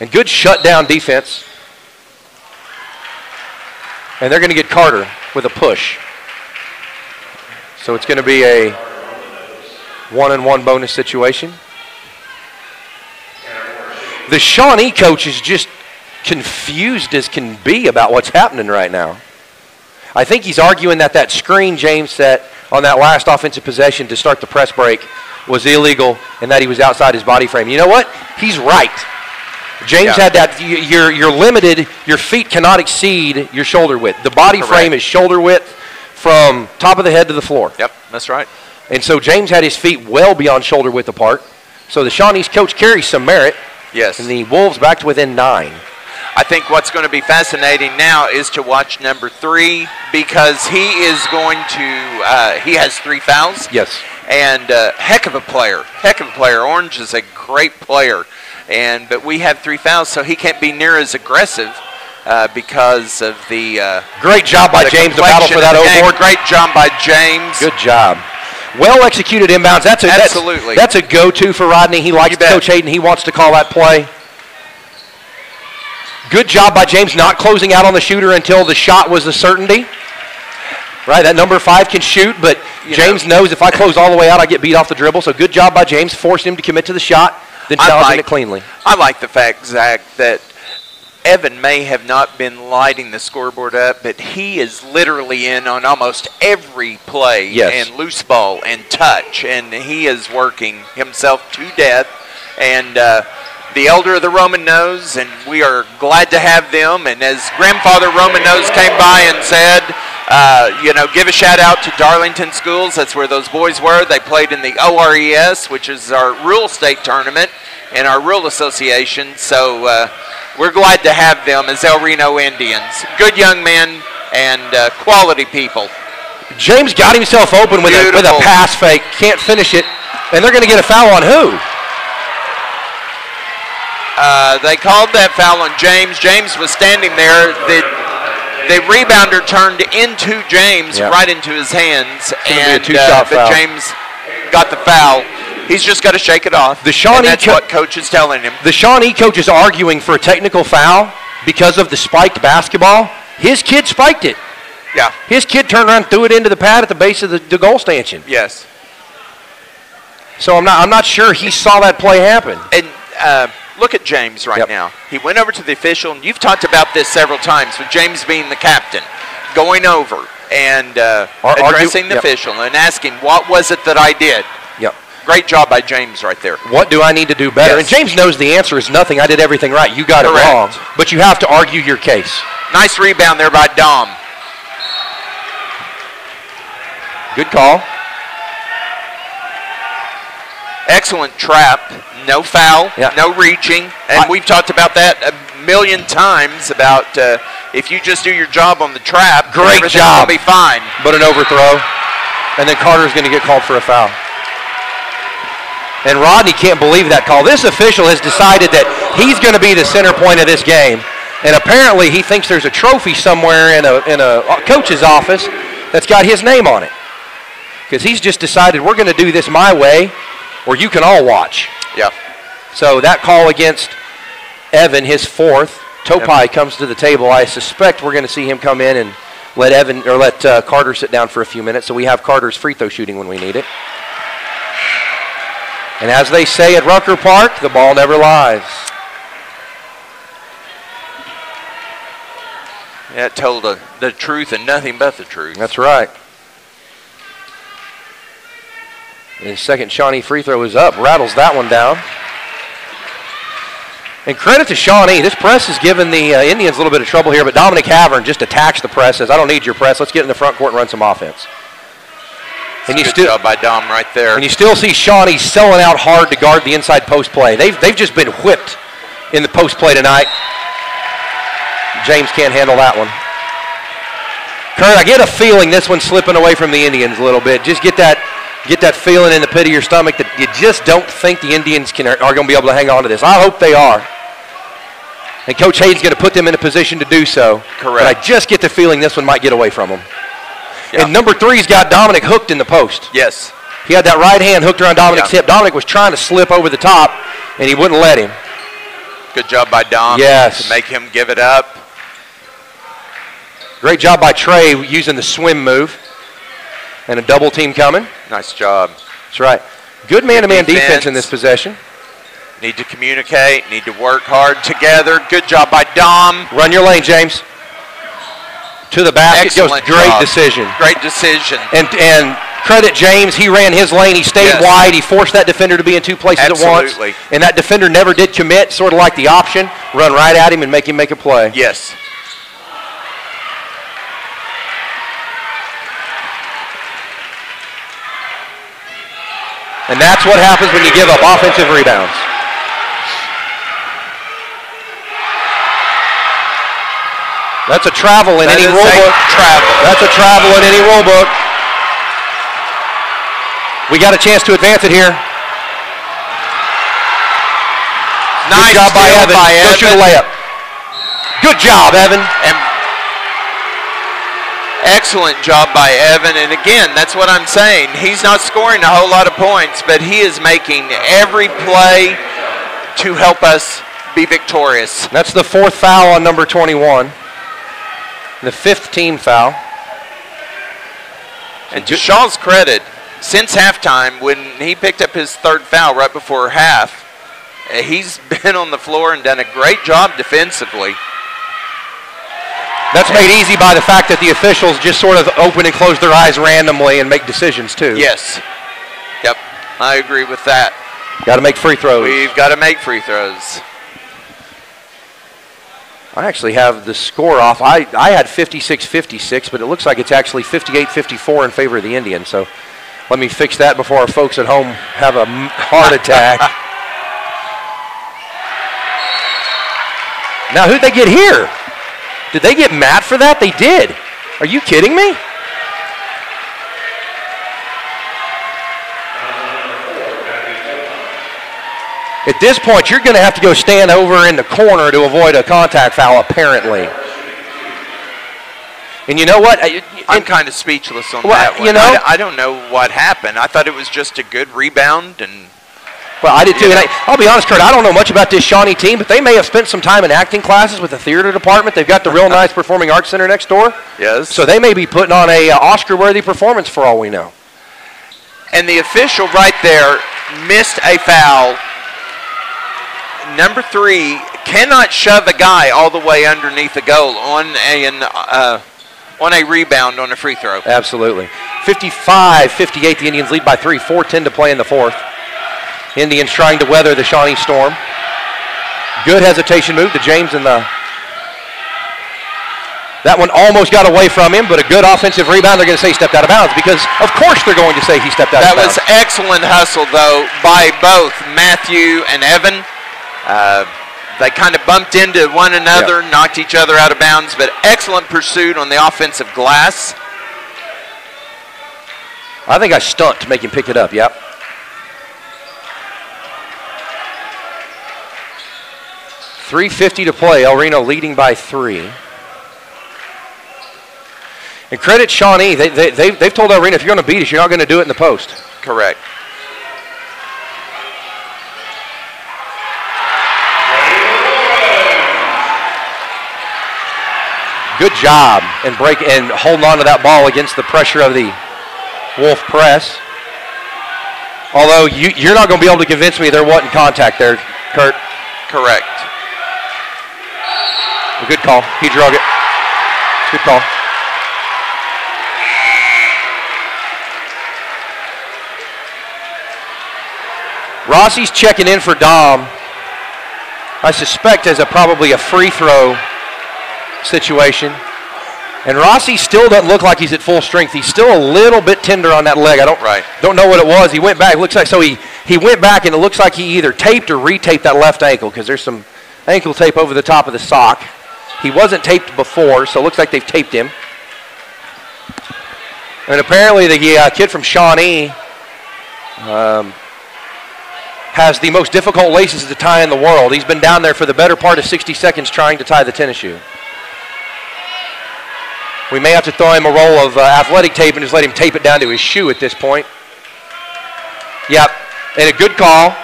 And good shutdown defense. And they're going to get Carter with a push. So it's going to be a one and one bonus situation. The Shawnee coach is just confused as can be about what's happening right now. I think he's arguing that that screen James set on that last offensive possession to start the press break was illegal and that he was outside his body frame. You know what? He's right. James Yeah. had that. you- You're, you're limited. Your feet cannot exceed your shoulder width. The body Correct. frame is shoulder width from top of the head to the floor. Yep, that's right. And so James had his feet well beyond shoulder width apart. So the Shawnee's coach carries some merit, Yes. and the Wolves back to within nine. I think what's going to be fascinating now is to watch number three because he is going to, uh, he has three fouls. Yes. And uh, heck of a player. Heck of a player. Orange is a great player. And But we have three fouls, so he can't be near as aggressive uh, because of the. Uh, Great job by James to battle for that overboard. Great job by James. Good job. Well executed inbounds. That's a Absolutely. That's, a go-to for Rodney. He likes. Coach Hayden. He wants to call that play. Good job by James not closing out on the shooter until the shot was a certainty. Right, that number five can shoot, but You James know- knows if I close all the way out, I get beat off the dribble. So good job by James, forcing him to commit to the shot, then challenging like- it cleanly. I like the fact, Zach, that Evan may have not been lighting the scoreboard up, but he is literally in on almost every play Yes. and loose ball and touch, and he is working himself to death. And uh, the elder of the Roman Nose, and we are glad to have them. And as grandfather Roman Nose came by and said, uh, you know, give a shout out to Darlington Schools. That's where those boys were. They played in the ORES, which is our rural state tournament in our rural association. So uh, we're glad to have them as El Reno Indians. Good young men and uh, quality people. James got himself open with a, with a pass fake, can't finish it, and they're going to get a foul on who? Uh, they called that foul on James. James was standing there. The the rebounder turned into James, Yeah. right into his hands, gonna be a and uh, but foul. James got the foul. He's just got to shake it off. The Shawnee that's co- what coach is telling him. The Shawnee coach is arguing for a technical foul, because of the spiked basketball. His kid spiked it. Yeah. His kid turned around, and threw it into the pad at the base of the, the goal stanchion. Yes. So I'm not I'm not sure he saw that play happen. And uh, look at James right Yep. now. He went over to the official, and you've talked about this several times with James being the captain, going over and uh, Ar- argue- addressing the yep. official and asking, "What was it that I did?" Yep. Great job by James right there. What do I need to do better? Yes. And James knows the answer is nothing. I did everything right. You got Correct. it wrong. But you have to argue your case. Nice rebound there by Dom. Good call. Excellent trap. No foul. Yeah. No reaching. And I- we've talked about that a million times about uh, if you just do your job on the trap, Great job. gonna be fine. But an overthrow. And then Carter's going to get called for a foul. And Rodney can't believe that call. This official has decided that he's going to be the center point of this game. And apparently he thinks there's a trophy somewhere in a, in a coach's office that's got his name on it. Because he's just decided we're going to do this my way or you can all watch. Yeah. So that call against Evan, his fourth, Topai comes to the table. I suspect we're going to see him come in and let Evan or let uh, Carter sit down for a few minutes, so we have Carter's free throw shooting when we need it. And as they say at Rucker Park, the ball never lies. Yeah, it told the, the truth and nothing but the truth. That's right. And his second Shawnee free throw is up, rattles that one down. And credit to Shawnee. This press has given the uh, Indians a little bit of trouble here, but Dominic Havern just attacks the press, says, I don't need your press. Let's get in the front court and run some offense. And you Good still job by Dom right there. and you still see Shawnee selling out hard to guard the inside post play. They've, they've just been whipped in the post play tonight. James can't handle that one. Kurt, I get a feeling this one's slipping away from the Indians a little bit. Just get that get that feeling in the pit of your stomach that you just don't think the Indians can are, going to be able to hang on to this. I hope they are. And Coach Hayden's going to put them in a position to do so. Correct. But I just get the feeling this one might get away from them. Yeah. And number three's got Dominic hooked in the post. yes. He had that right hand hooked around Dominic's Yeah. hip. Dominic was trying to slip over the top, and he wouldn't let him. Good job by Dom. Yes. To make him give it up. Great job by Trey using the swim move. And a double team coming. Nice job. That's right. Good man-to-man Good defense in this possession. Need to communicate. Need to work hard together. Good job by Dom. Run your lane, James. To the basket Excellent goes. Great job. decision. Great decision. And and credit James. He ran his lane. He stayed Yes. wide. He forced that defender to be in two places at once. Absolutely. And that defender never did commit. Sort of like the option. Run right at him and make him make a play. Yes. And that's what happens when you give up offensive rebounds. That's a travel in That any rule book. travel. That's a travel in any rule book. We got a chance to advance it here. Nice Good job by Evan. by Go shoot a layup. Good job, Evan. And excellent job by Evan. And again, that's what I'm saying. He's not scoring a whole lot of points, but he is making every play to help us be victorious. That's the fourth foul on number 21. The fifth team foul. And to Shaw's credit, since halftime, when he picked up his third foul right before half, uh, he's been on the floor and done a great job defensively. That's made easy by the fact that the officials just sort of open and close their eyes randomly and make decisions too. Yes. Yep. I agree with that. Got to make free throws. We've got to make free throws. I actually have the score off. I, I had 56-56, but it looks like it's actually 58-54 in favor of the Indians. So let me fix that before our folks at home have a heart attack. now, who'd they get here? Did they get mad for that? They did. Are you kidding me? At this point, you're going to have to go stand over in the corner to avoid a contact foul, apparently. And you know what? I- I'm kind of speechless on Well, that one. you know- I, I don't know what happened. I thought it was just a good rebound, and Well, I did too. And? I, I'll be honest, Kurt, I don't know much about this Shawnee team, but they may have spent some time in acting classes with the theater department. They've got the real nice performing arts center next door. Yes. So they may be putting on a uh, Oscar-worthy performance for all we know. And the official right there missed a foul. Number three cannot shove a guy all the way underneath the goal on a, an, uh, on a rebound on a free throw. Absolutely. 55-58, the Indians lead by three. 4-10 to play in the fourth. Indians trying to weather the Shawnee storm. Good hesitation move to James and the. That one almost got away from him, but a good offensive rebound. They're going to say he stepped out of bounds because, of course, they're going to say he stepped out of bounds. That was excellent hustle, though, by both Matthew and Evan. Uh, they kind of bumped into one another, knocked each other out of bounds, but excellent pursuit on the offensive glass. I think I stunt to make him pick it up. Yep. Three fifty to play. El Reno leading by three. And credit Shawnee. They, they, they've, they've told El Reno, if you're going to beat us, you're not going to do it in the post. Correct. Good job and break and holding on to that ball against the pressure of the Wolf press. Although you, you're not going to be able to convince me there wasn't contact there, Kurt. Correct. Good call. He drug it. Good call. Rossi's checking in for Dom. I suspect as a probably a free throw situation. And Rossi still doesn't look like he's at full strength. He's still a little bit tender on that leg. I don't Right. don't know what it was. He went back. Looks like so he he went back and it looks like he either taped or retaped that left ankle because there's some ankle tape over the top of the sock. He wasn't taped before, so it looks like they've taped him. And apparently the uh, kid from Shawnee um, has the most difficult laces to tie in the world. He's been down there for the better part of 60 seconds trying to tie the tennis shoe. We may have to throw him a roll of uh, athletic tape and just let him tape it down to his shoe at this point. Yep, and a good call.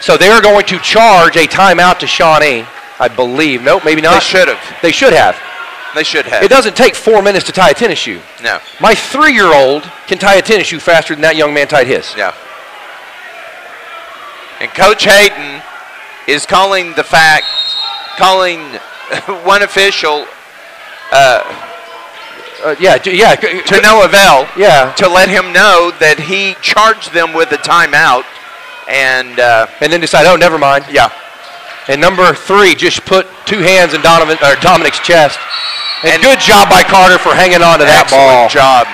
So they are going to charge a timeout to Shawnee, I believe. Nope, maybe not. They should have. They should have. They should have. It doesn't take four minutes to tie a tennis shoe. No. My three-year-old can tie a tennis shoe faster than that young man tied his. Yeah. And Coach Hayden is calling the fact, calling one official uh, Uh, yeah, d- yeah, to no avail yeah. to let him know that he charged them with a timeout. And uh, And then decide, oh, never mind. yeah, And number three just put two hands in Donovan or Dominic's chest. And, And- good job by Carter for hanging on to that ball. job.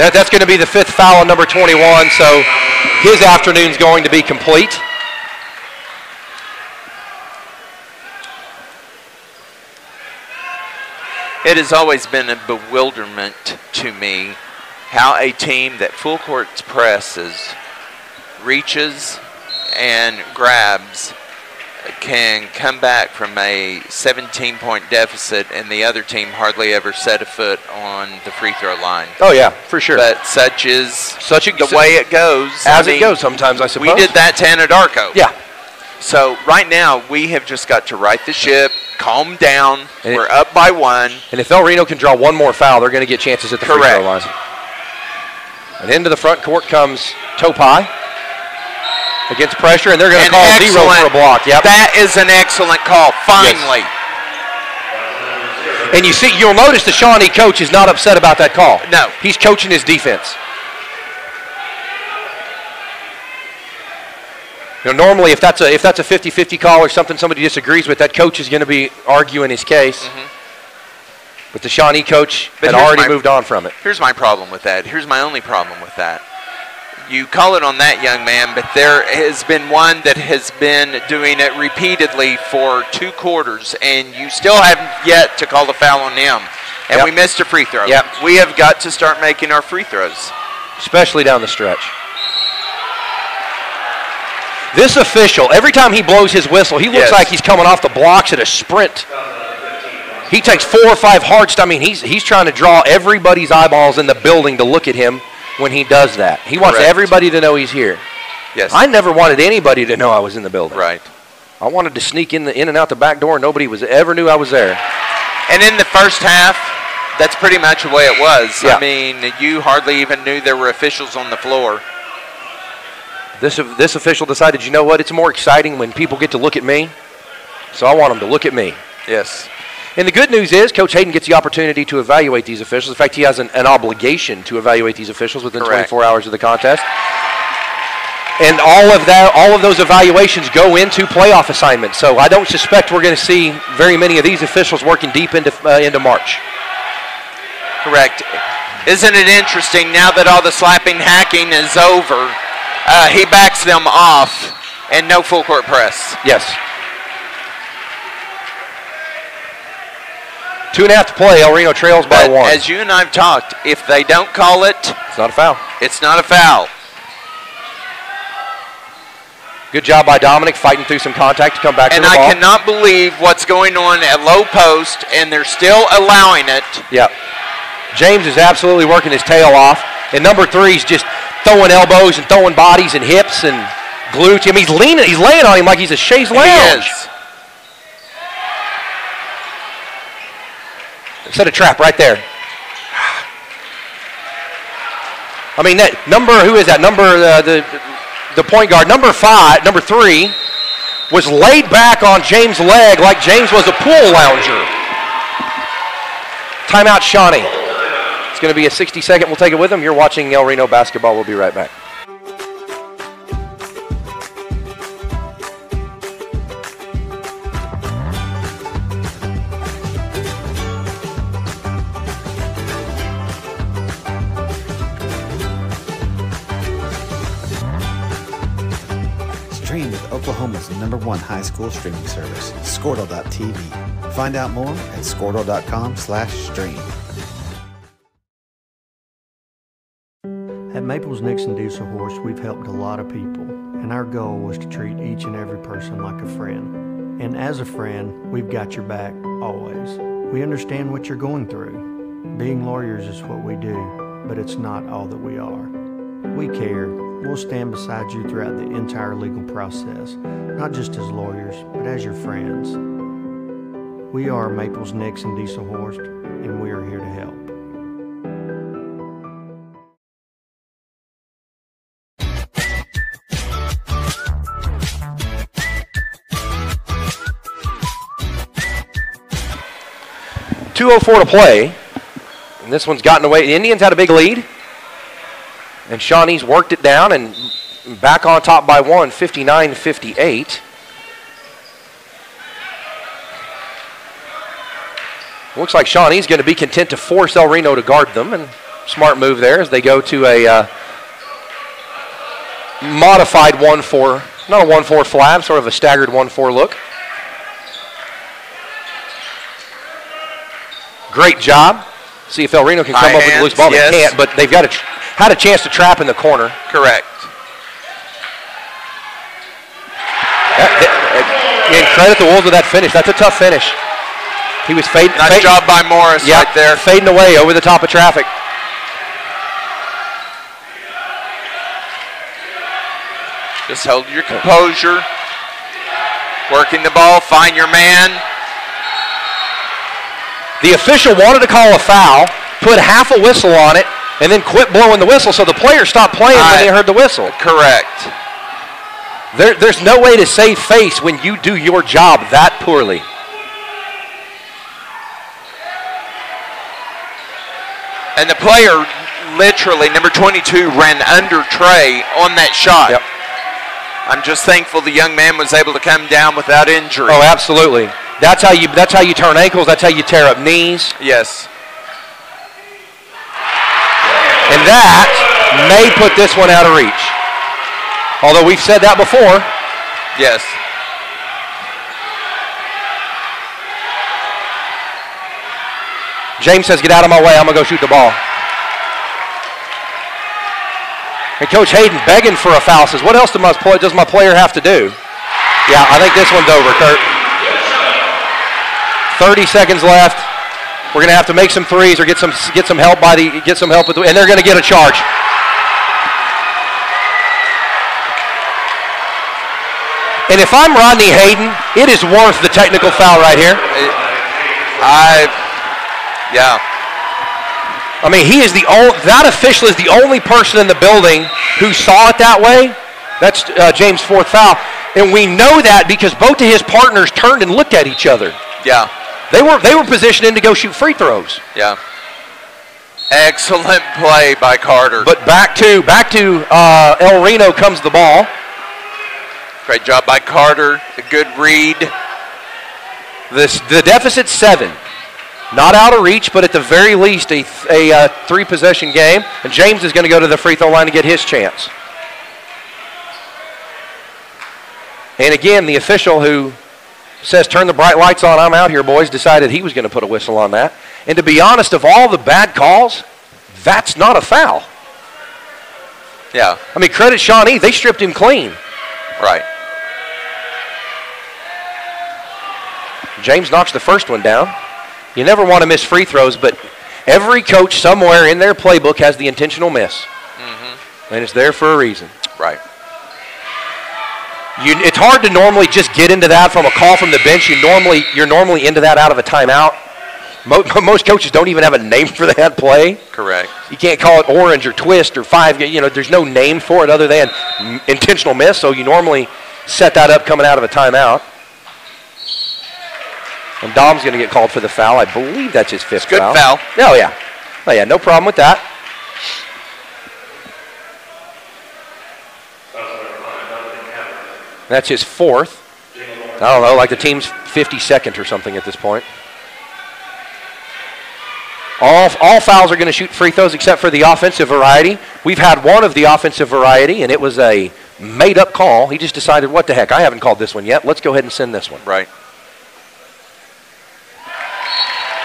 That, that's going to be the fifth foul on number 21, so his afternoon's going to be complete. It has always been a bewilderment to me how a team that full court presses, reaches, and grabs can come back from a 17 point deficit and the other team hardly ever set a foot on the free throw line. Oh, yeah, for sure. But such is Such a- the way it goes. As I it goes sometimes, I suppose. We did that to Anadarko. Yeah. So right now we have just got to right the ship, calm down. And We're up by one. And if El Reno can draw one more foul, they're going to get chances at the free Correct. throw line. And into the front court comes Topai against pressure, and they're going to call zero for a block. Yep. That is an excellent call. Finally. And you see, you'll notice the Shawnee coach is not upset about that call. No. He's coaching his defense. You know, normally if that's a if that's a 50-50 call or something somebody disagrees with, that coach is going to be arguing his case. Mm-hmm. But the Shawnee coach. But had already my- moved on from it. Here's my problem with that. Here's my only problem with that. You call it on that young man, but there has been one that has been doing it repeatedly for two quarters, and you still haven't yet to call the foul on him. And Yep. we missed a free throw. Yep. We have got to start making our free throws. especially down the stretch. This official, every time he blows his whistle, he looks Yes. like he's coming off the blocks at a sprint. He takes four or five hard. I mean, he's he's trying to draw everybody's eyeballs in the building to look at him when he does that. He wants Correct. everybody to know he's here. Yes. I never wanted anybody to know I was in the building. Right. I wanted to sneak in the in and out the back door. Nobody was ever knew I was there. And in the first half, that's pretty much the way it was. Yeah. I mean, you hardly even knew there were officials on the floor. This this official decided, you know what? It's more exciting when people get to look at me. So I want them to look at me. Yes. And the good news is, Coach Hayden gets the opportunity to evaluate these officials. In fact, he has an, an obligation to evaluate these officials within Correct. 24 hours of the contest. And all of that, all of those evaluations go into playoff assignments. So I don't suspect we're going to see very many of these officials working deep into uh, into March. Correct. Isn't it interesting now that all the slapping hacking is over? Uh, he backs them off and no full court press. Yes. Two and a half to play. El Reno trails by But one. as you and I've talked, if they don't call it, it's not a foul. it's not a foul. Good job by Dominic fighting through some contact to come back And to the I ball. cannot believe what's going on at low post, and they're still allowing it. Yeah. James is absolutely working his tail off. And number three three's just throwing elbows and throwing bodies and hips and glutes. I mean, he's leaning, he's laying on him like he's a chaise lounge. He is. Set a trap right there. I mean, that number, who is that? Number, uh, the, the point guard, number five, number three, was laid back on James' leg like James was a pool lounger. Timeout, Shawnee. It's going to be a 60 second. We'll take it with them. You're watching El Reno basketball. We'll be right back. Number one high school streaming service, Skordle.tv. Find out more at skordle.com slash stream. At Maples Nixon Diesel Horst, we've helped a lot of people, and our goal was to treat each and every person like a friend. And as a friend, we've got your back always. We understand what you're going through. Being lawyers is what we do, but it's not all that we are. We care. We'll stand beside you throughout the entire legal process, not just as lawyers, but as your friends. We are Maples Nixon Diesel Horst, and we are here to help. Two oh four to play. And this one's gotten away. The Indians had a big lead. And Shawnee's worked it down and back on top by one, 59 58. Looks like Shawnee's going to be content to force El Reno to guard them. And smart move there as they go to a uh, modified 1 4, not a 1 4 flab, sort of a staggered 1 4 look. Great job. See if El Reno can come High up with a loose ball. yes. They can't, but they've got a tr- had a chance to trap in the corner. Correct. That- credit the Wolves with that finish. That's a tough finish. He was fading. Nice fade- job by Morris yeah, right there. fading away over the top of traffic. Just hold your composure. Working the ball, find your man. The official wanted to call a foul, put half a whistle on it, and then quit blowing the whistle. So the players stopped playing when they heard the whistle. Correct. There, there's no way to save face when you do your job that poorly. And the player, literally, number 22, ran under Trey on that shot. Yep. I'm just thankful the young man was able to come down without injury. Oh, absolutely. That's how you. That's how you turn ankles. That's how you tear up knees. Yes. And that may put this one out of reach. Although we've said that before. Yes. James says, get out of my way. I'm going to go shoot the ball. And Coach Hayden begging for a foul says, what else does my, does my player have to do? Yeah, I think this one's over, Kurt. 30 seconds left. We're going to have to make some threes or get some get some help by the get some help with the, and they're going to get a charge. And if I'm Rodney Hayden, it is worth the technical foul right here. I, yeah. I mean, he is the only, that official is the only person in the building who saw it that way. That's uh, James' fourth foul. And we know that because both of his partners turned and looked at each other. Yeah. They were, they were positioned in to go shoot free throws. Yeah. Excellent play by Carter. But back to, back to uh, El Reno comes the ball. Great job by Carter. A good read. This, the deficit seven. Not out of reach, but at the very least a, a uh, three possession game. And James is going to go to the free throw line to get his chance. And again, the official who says, Turn the bright lights on, I'm out here, boys, decided he was going to put a whistle on that. And to be honest, of all the bad calls, that's not a foul. Yeah. I mean, credit Shawnee, they stripped him clean. Right. James knocks the first one down. You never want to miss free throws, but every coach somewhere in their playbook has the intentional miss. Mm-hmm. And it's there for a reason. You, it's hard to normally just get into that from a call from the bench. You normally you're normally into that out of a timeout. Most coaches don't even have a name for that play. Correct. You can't call it orange or twist or five. You know, there's no name for it other than intentional miss. So you normally set that up coming out of a timeout. And Dom's going to get called for the foul. I believe that's his fifth Good foul. foul. Oh yeah, oh yeah, no problem with that. That's his fourth. I don't know, like the team's 52nd or something at this point. All, all fouls are going to shoot free throws except for the offensive variety. We've had one of the offensive variety, and it was a made up call. He just decided, what the heck, I haven't called this one yet. Let's go ahead and send this one. Right.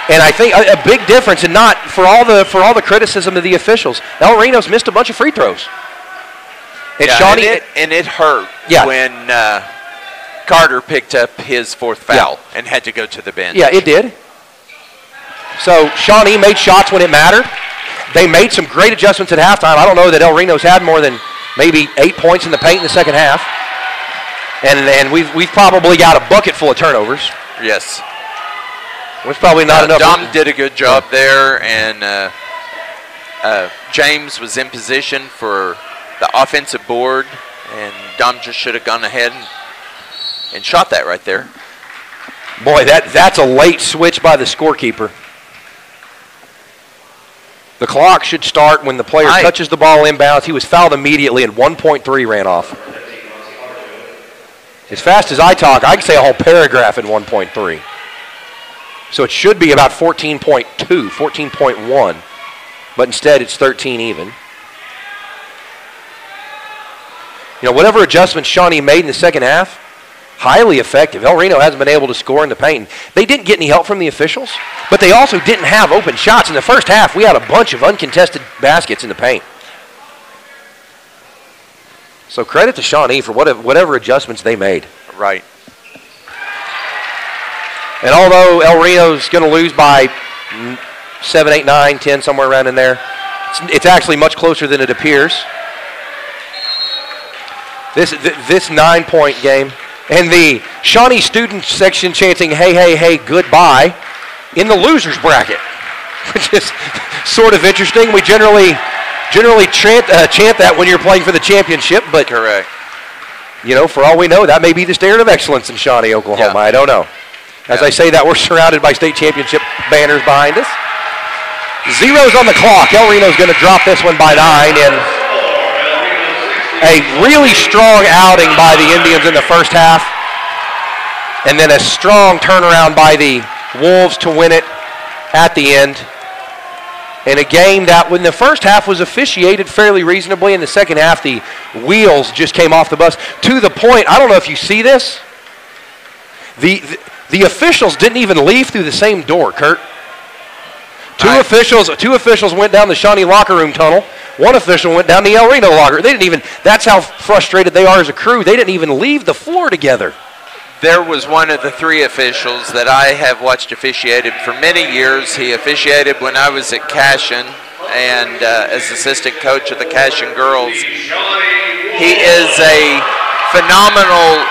And I think a, a big difference, and not for all the for all the criticism of the officials. El Reno's missed a bunch of free throws. And yeah, Shawnee, and, it, and it hurt Yeah. when uh, Carter picked up his fourth foul and had to go to the bench. yeah, it did. So Shawnee made shots when it mattered. They made some great adjustments at halftime. I don't know that El Reno's had more than maybe eight points in the paint in the second half. And and we've we've probably got a bucket full of turnovers. Yes. It's probably not Uh, enough. Dom did a good job there, and uh, uh, James was in position for the offensive board, and Dom just should have gone ahead and, and shot that right there. Boy, that, that's a late switch by the scorekeeper. The clock should start when the player Aye. touches the ball inbounds. He was fouled immediately, and 1.3 ran off. As fast as I talk, I can say a whole paragraph in 1.3. So it should be about 14.2, 14.1, but instead it's 13 even. You know, whatever adjustments Shawnee made in the second half, highly effective. El Reno hasn't been able to score in the paint. They didn't get any help from the officials, but they also didn't have open shots. In the first half, we had a bunch of uncontested baskets in the paint. So credit to Shawnee for whatever, whatever adjustments they made. Right. And although El Reno's going to lose by mm, 7, 8, 9, 10, somewhere around in there, it's, it's actually much closer than it appears. This, this nine point game. And the Shawnee student section chanting, hey, hey, hey, goodbye, in the loser's bracket, which is sort of interesting. We generally generally chant, uh, chant that when you're playing for the championship, but Correct. you know, for all we know, that may be the standard of excellence in Shawnee, Oklahoma. Yeah. I don't know. As Yeah. I say that, we're surrounded by state championship banners behind us. Zeros on the clock. El Reno's going to drop this one by nine, and a really strong outing by the Indians in the first half, and then a strong turnaround by the Wolves to win it at the end. In a game that, when the first half was officiated fairly reasonably, in the second half, the wheels just came off the bus to the point. I don't know if you see this. The, the, the officials didn't even leave through the same door, Kurt. Two officials, two officials went down the Shawnee locker room tunnel. One official went down the El Reno locker. They didn't even. That's how frustrated they are as a crew. They didn't even leave the floor together. There was one of the three officials that I have watched officiated for many years. He officiated when I was at Cashion and uh, as assistant coach of the Cashion girls. He is a phenomenal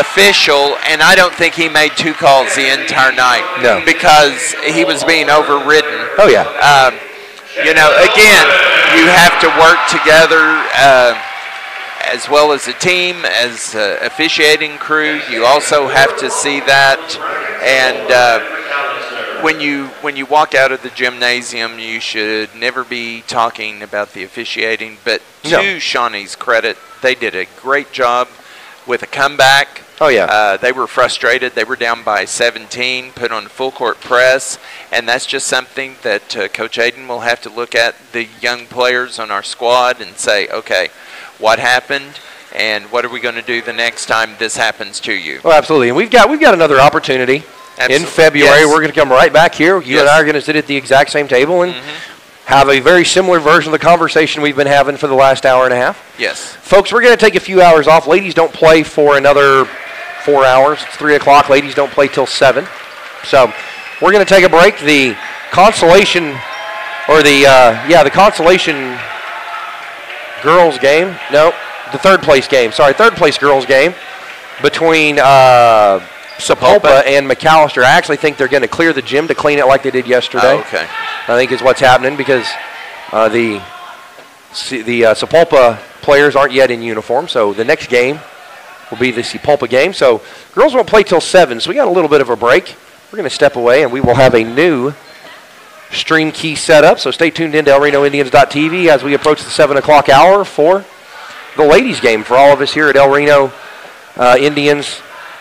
official, and I don't think he made two calls the entire night. No. Because he was being overridden. Oh yeah. Um, you know, again, you have to work together uh, as well as a team, as uh, officiating crew. You also have to see that, and uh, when you when you walk out of the gymnasium, you should never be talking about the officiating. But to No. Shawnee's credit, they did a great job with a comeback. Oh, yeah. Uh, they were frustrated. They were down by 17, put on full court press, and that's just something that uh, Coach Aiden will have to look at the young players on our squad and say, okay, what happened, and what are we going to do the next time this happens to you? Well, absolutely. And we've got we've got another opportunity in February. Yes. We're going to come right back here. You and Yes. Mm-hmm. I are going to sit at the exact same table and have a very similar version of the conversation we've been having for the last hour and a half. Yes. Folks, we're going to take a few hours off. Ladies don't play for another four hours. It's three o'clock. Ladies don't play till seven. So we're going to take a break. The consolation, or the uh, yeah, the consolation girls game. No, the third place game. Sorry, third place girls game between uh, Sapulpa and McAlester. I actually think they're going to clear the gym to clean it like they did yesterday. Oh, okay. I think is what's happening because uh, the the uh, Sapulpa players aren't yet in uniform. So the next game will be the Sapulpa game. So girls won't play till seven. So we got a little bit of a break. We're going to step away and we will have a new stream key set up. So stay tuned in to ElRenoIndians.tv as we approach the seven o'clock hour for the ladies game for all of us here at El Reno uh,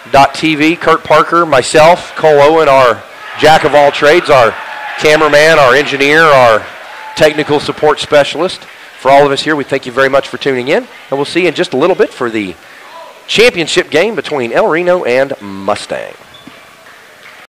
Indians.tv. Kurt Parker, myself, Cole Owen, our jack of all trades, our cameraman, our engineer, our technical support specialist. For all of us here, we thank you very much for tuning in, and we'll see you in just a little bit for the championship game between El Reno and Mustang.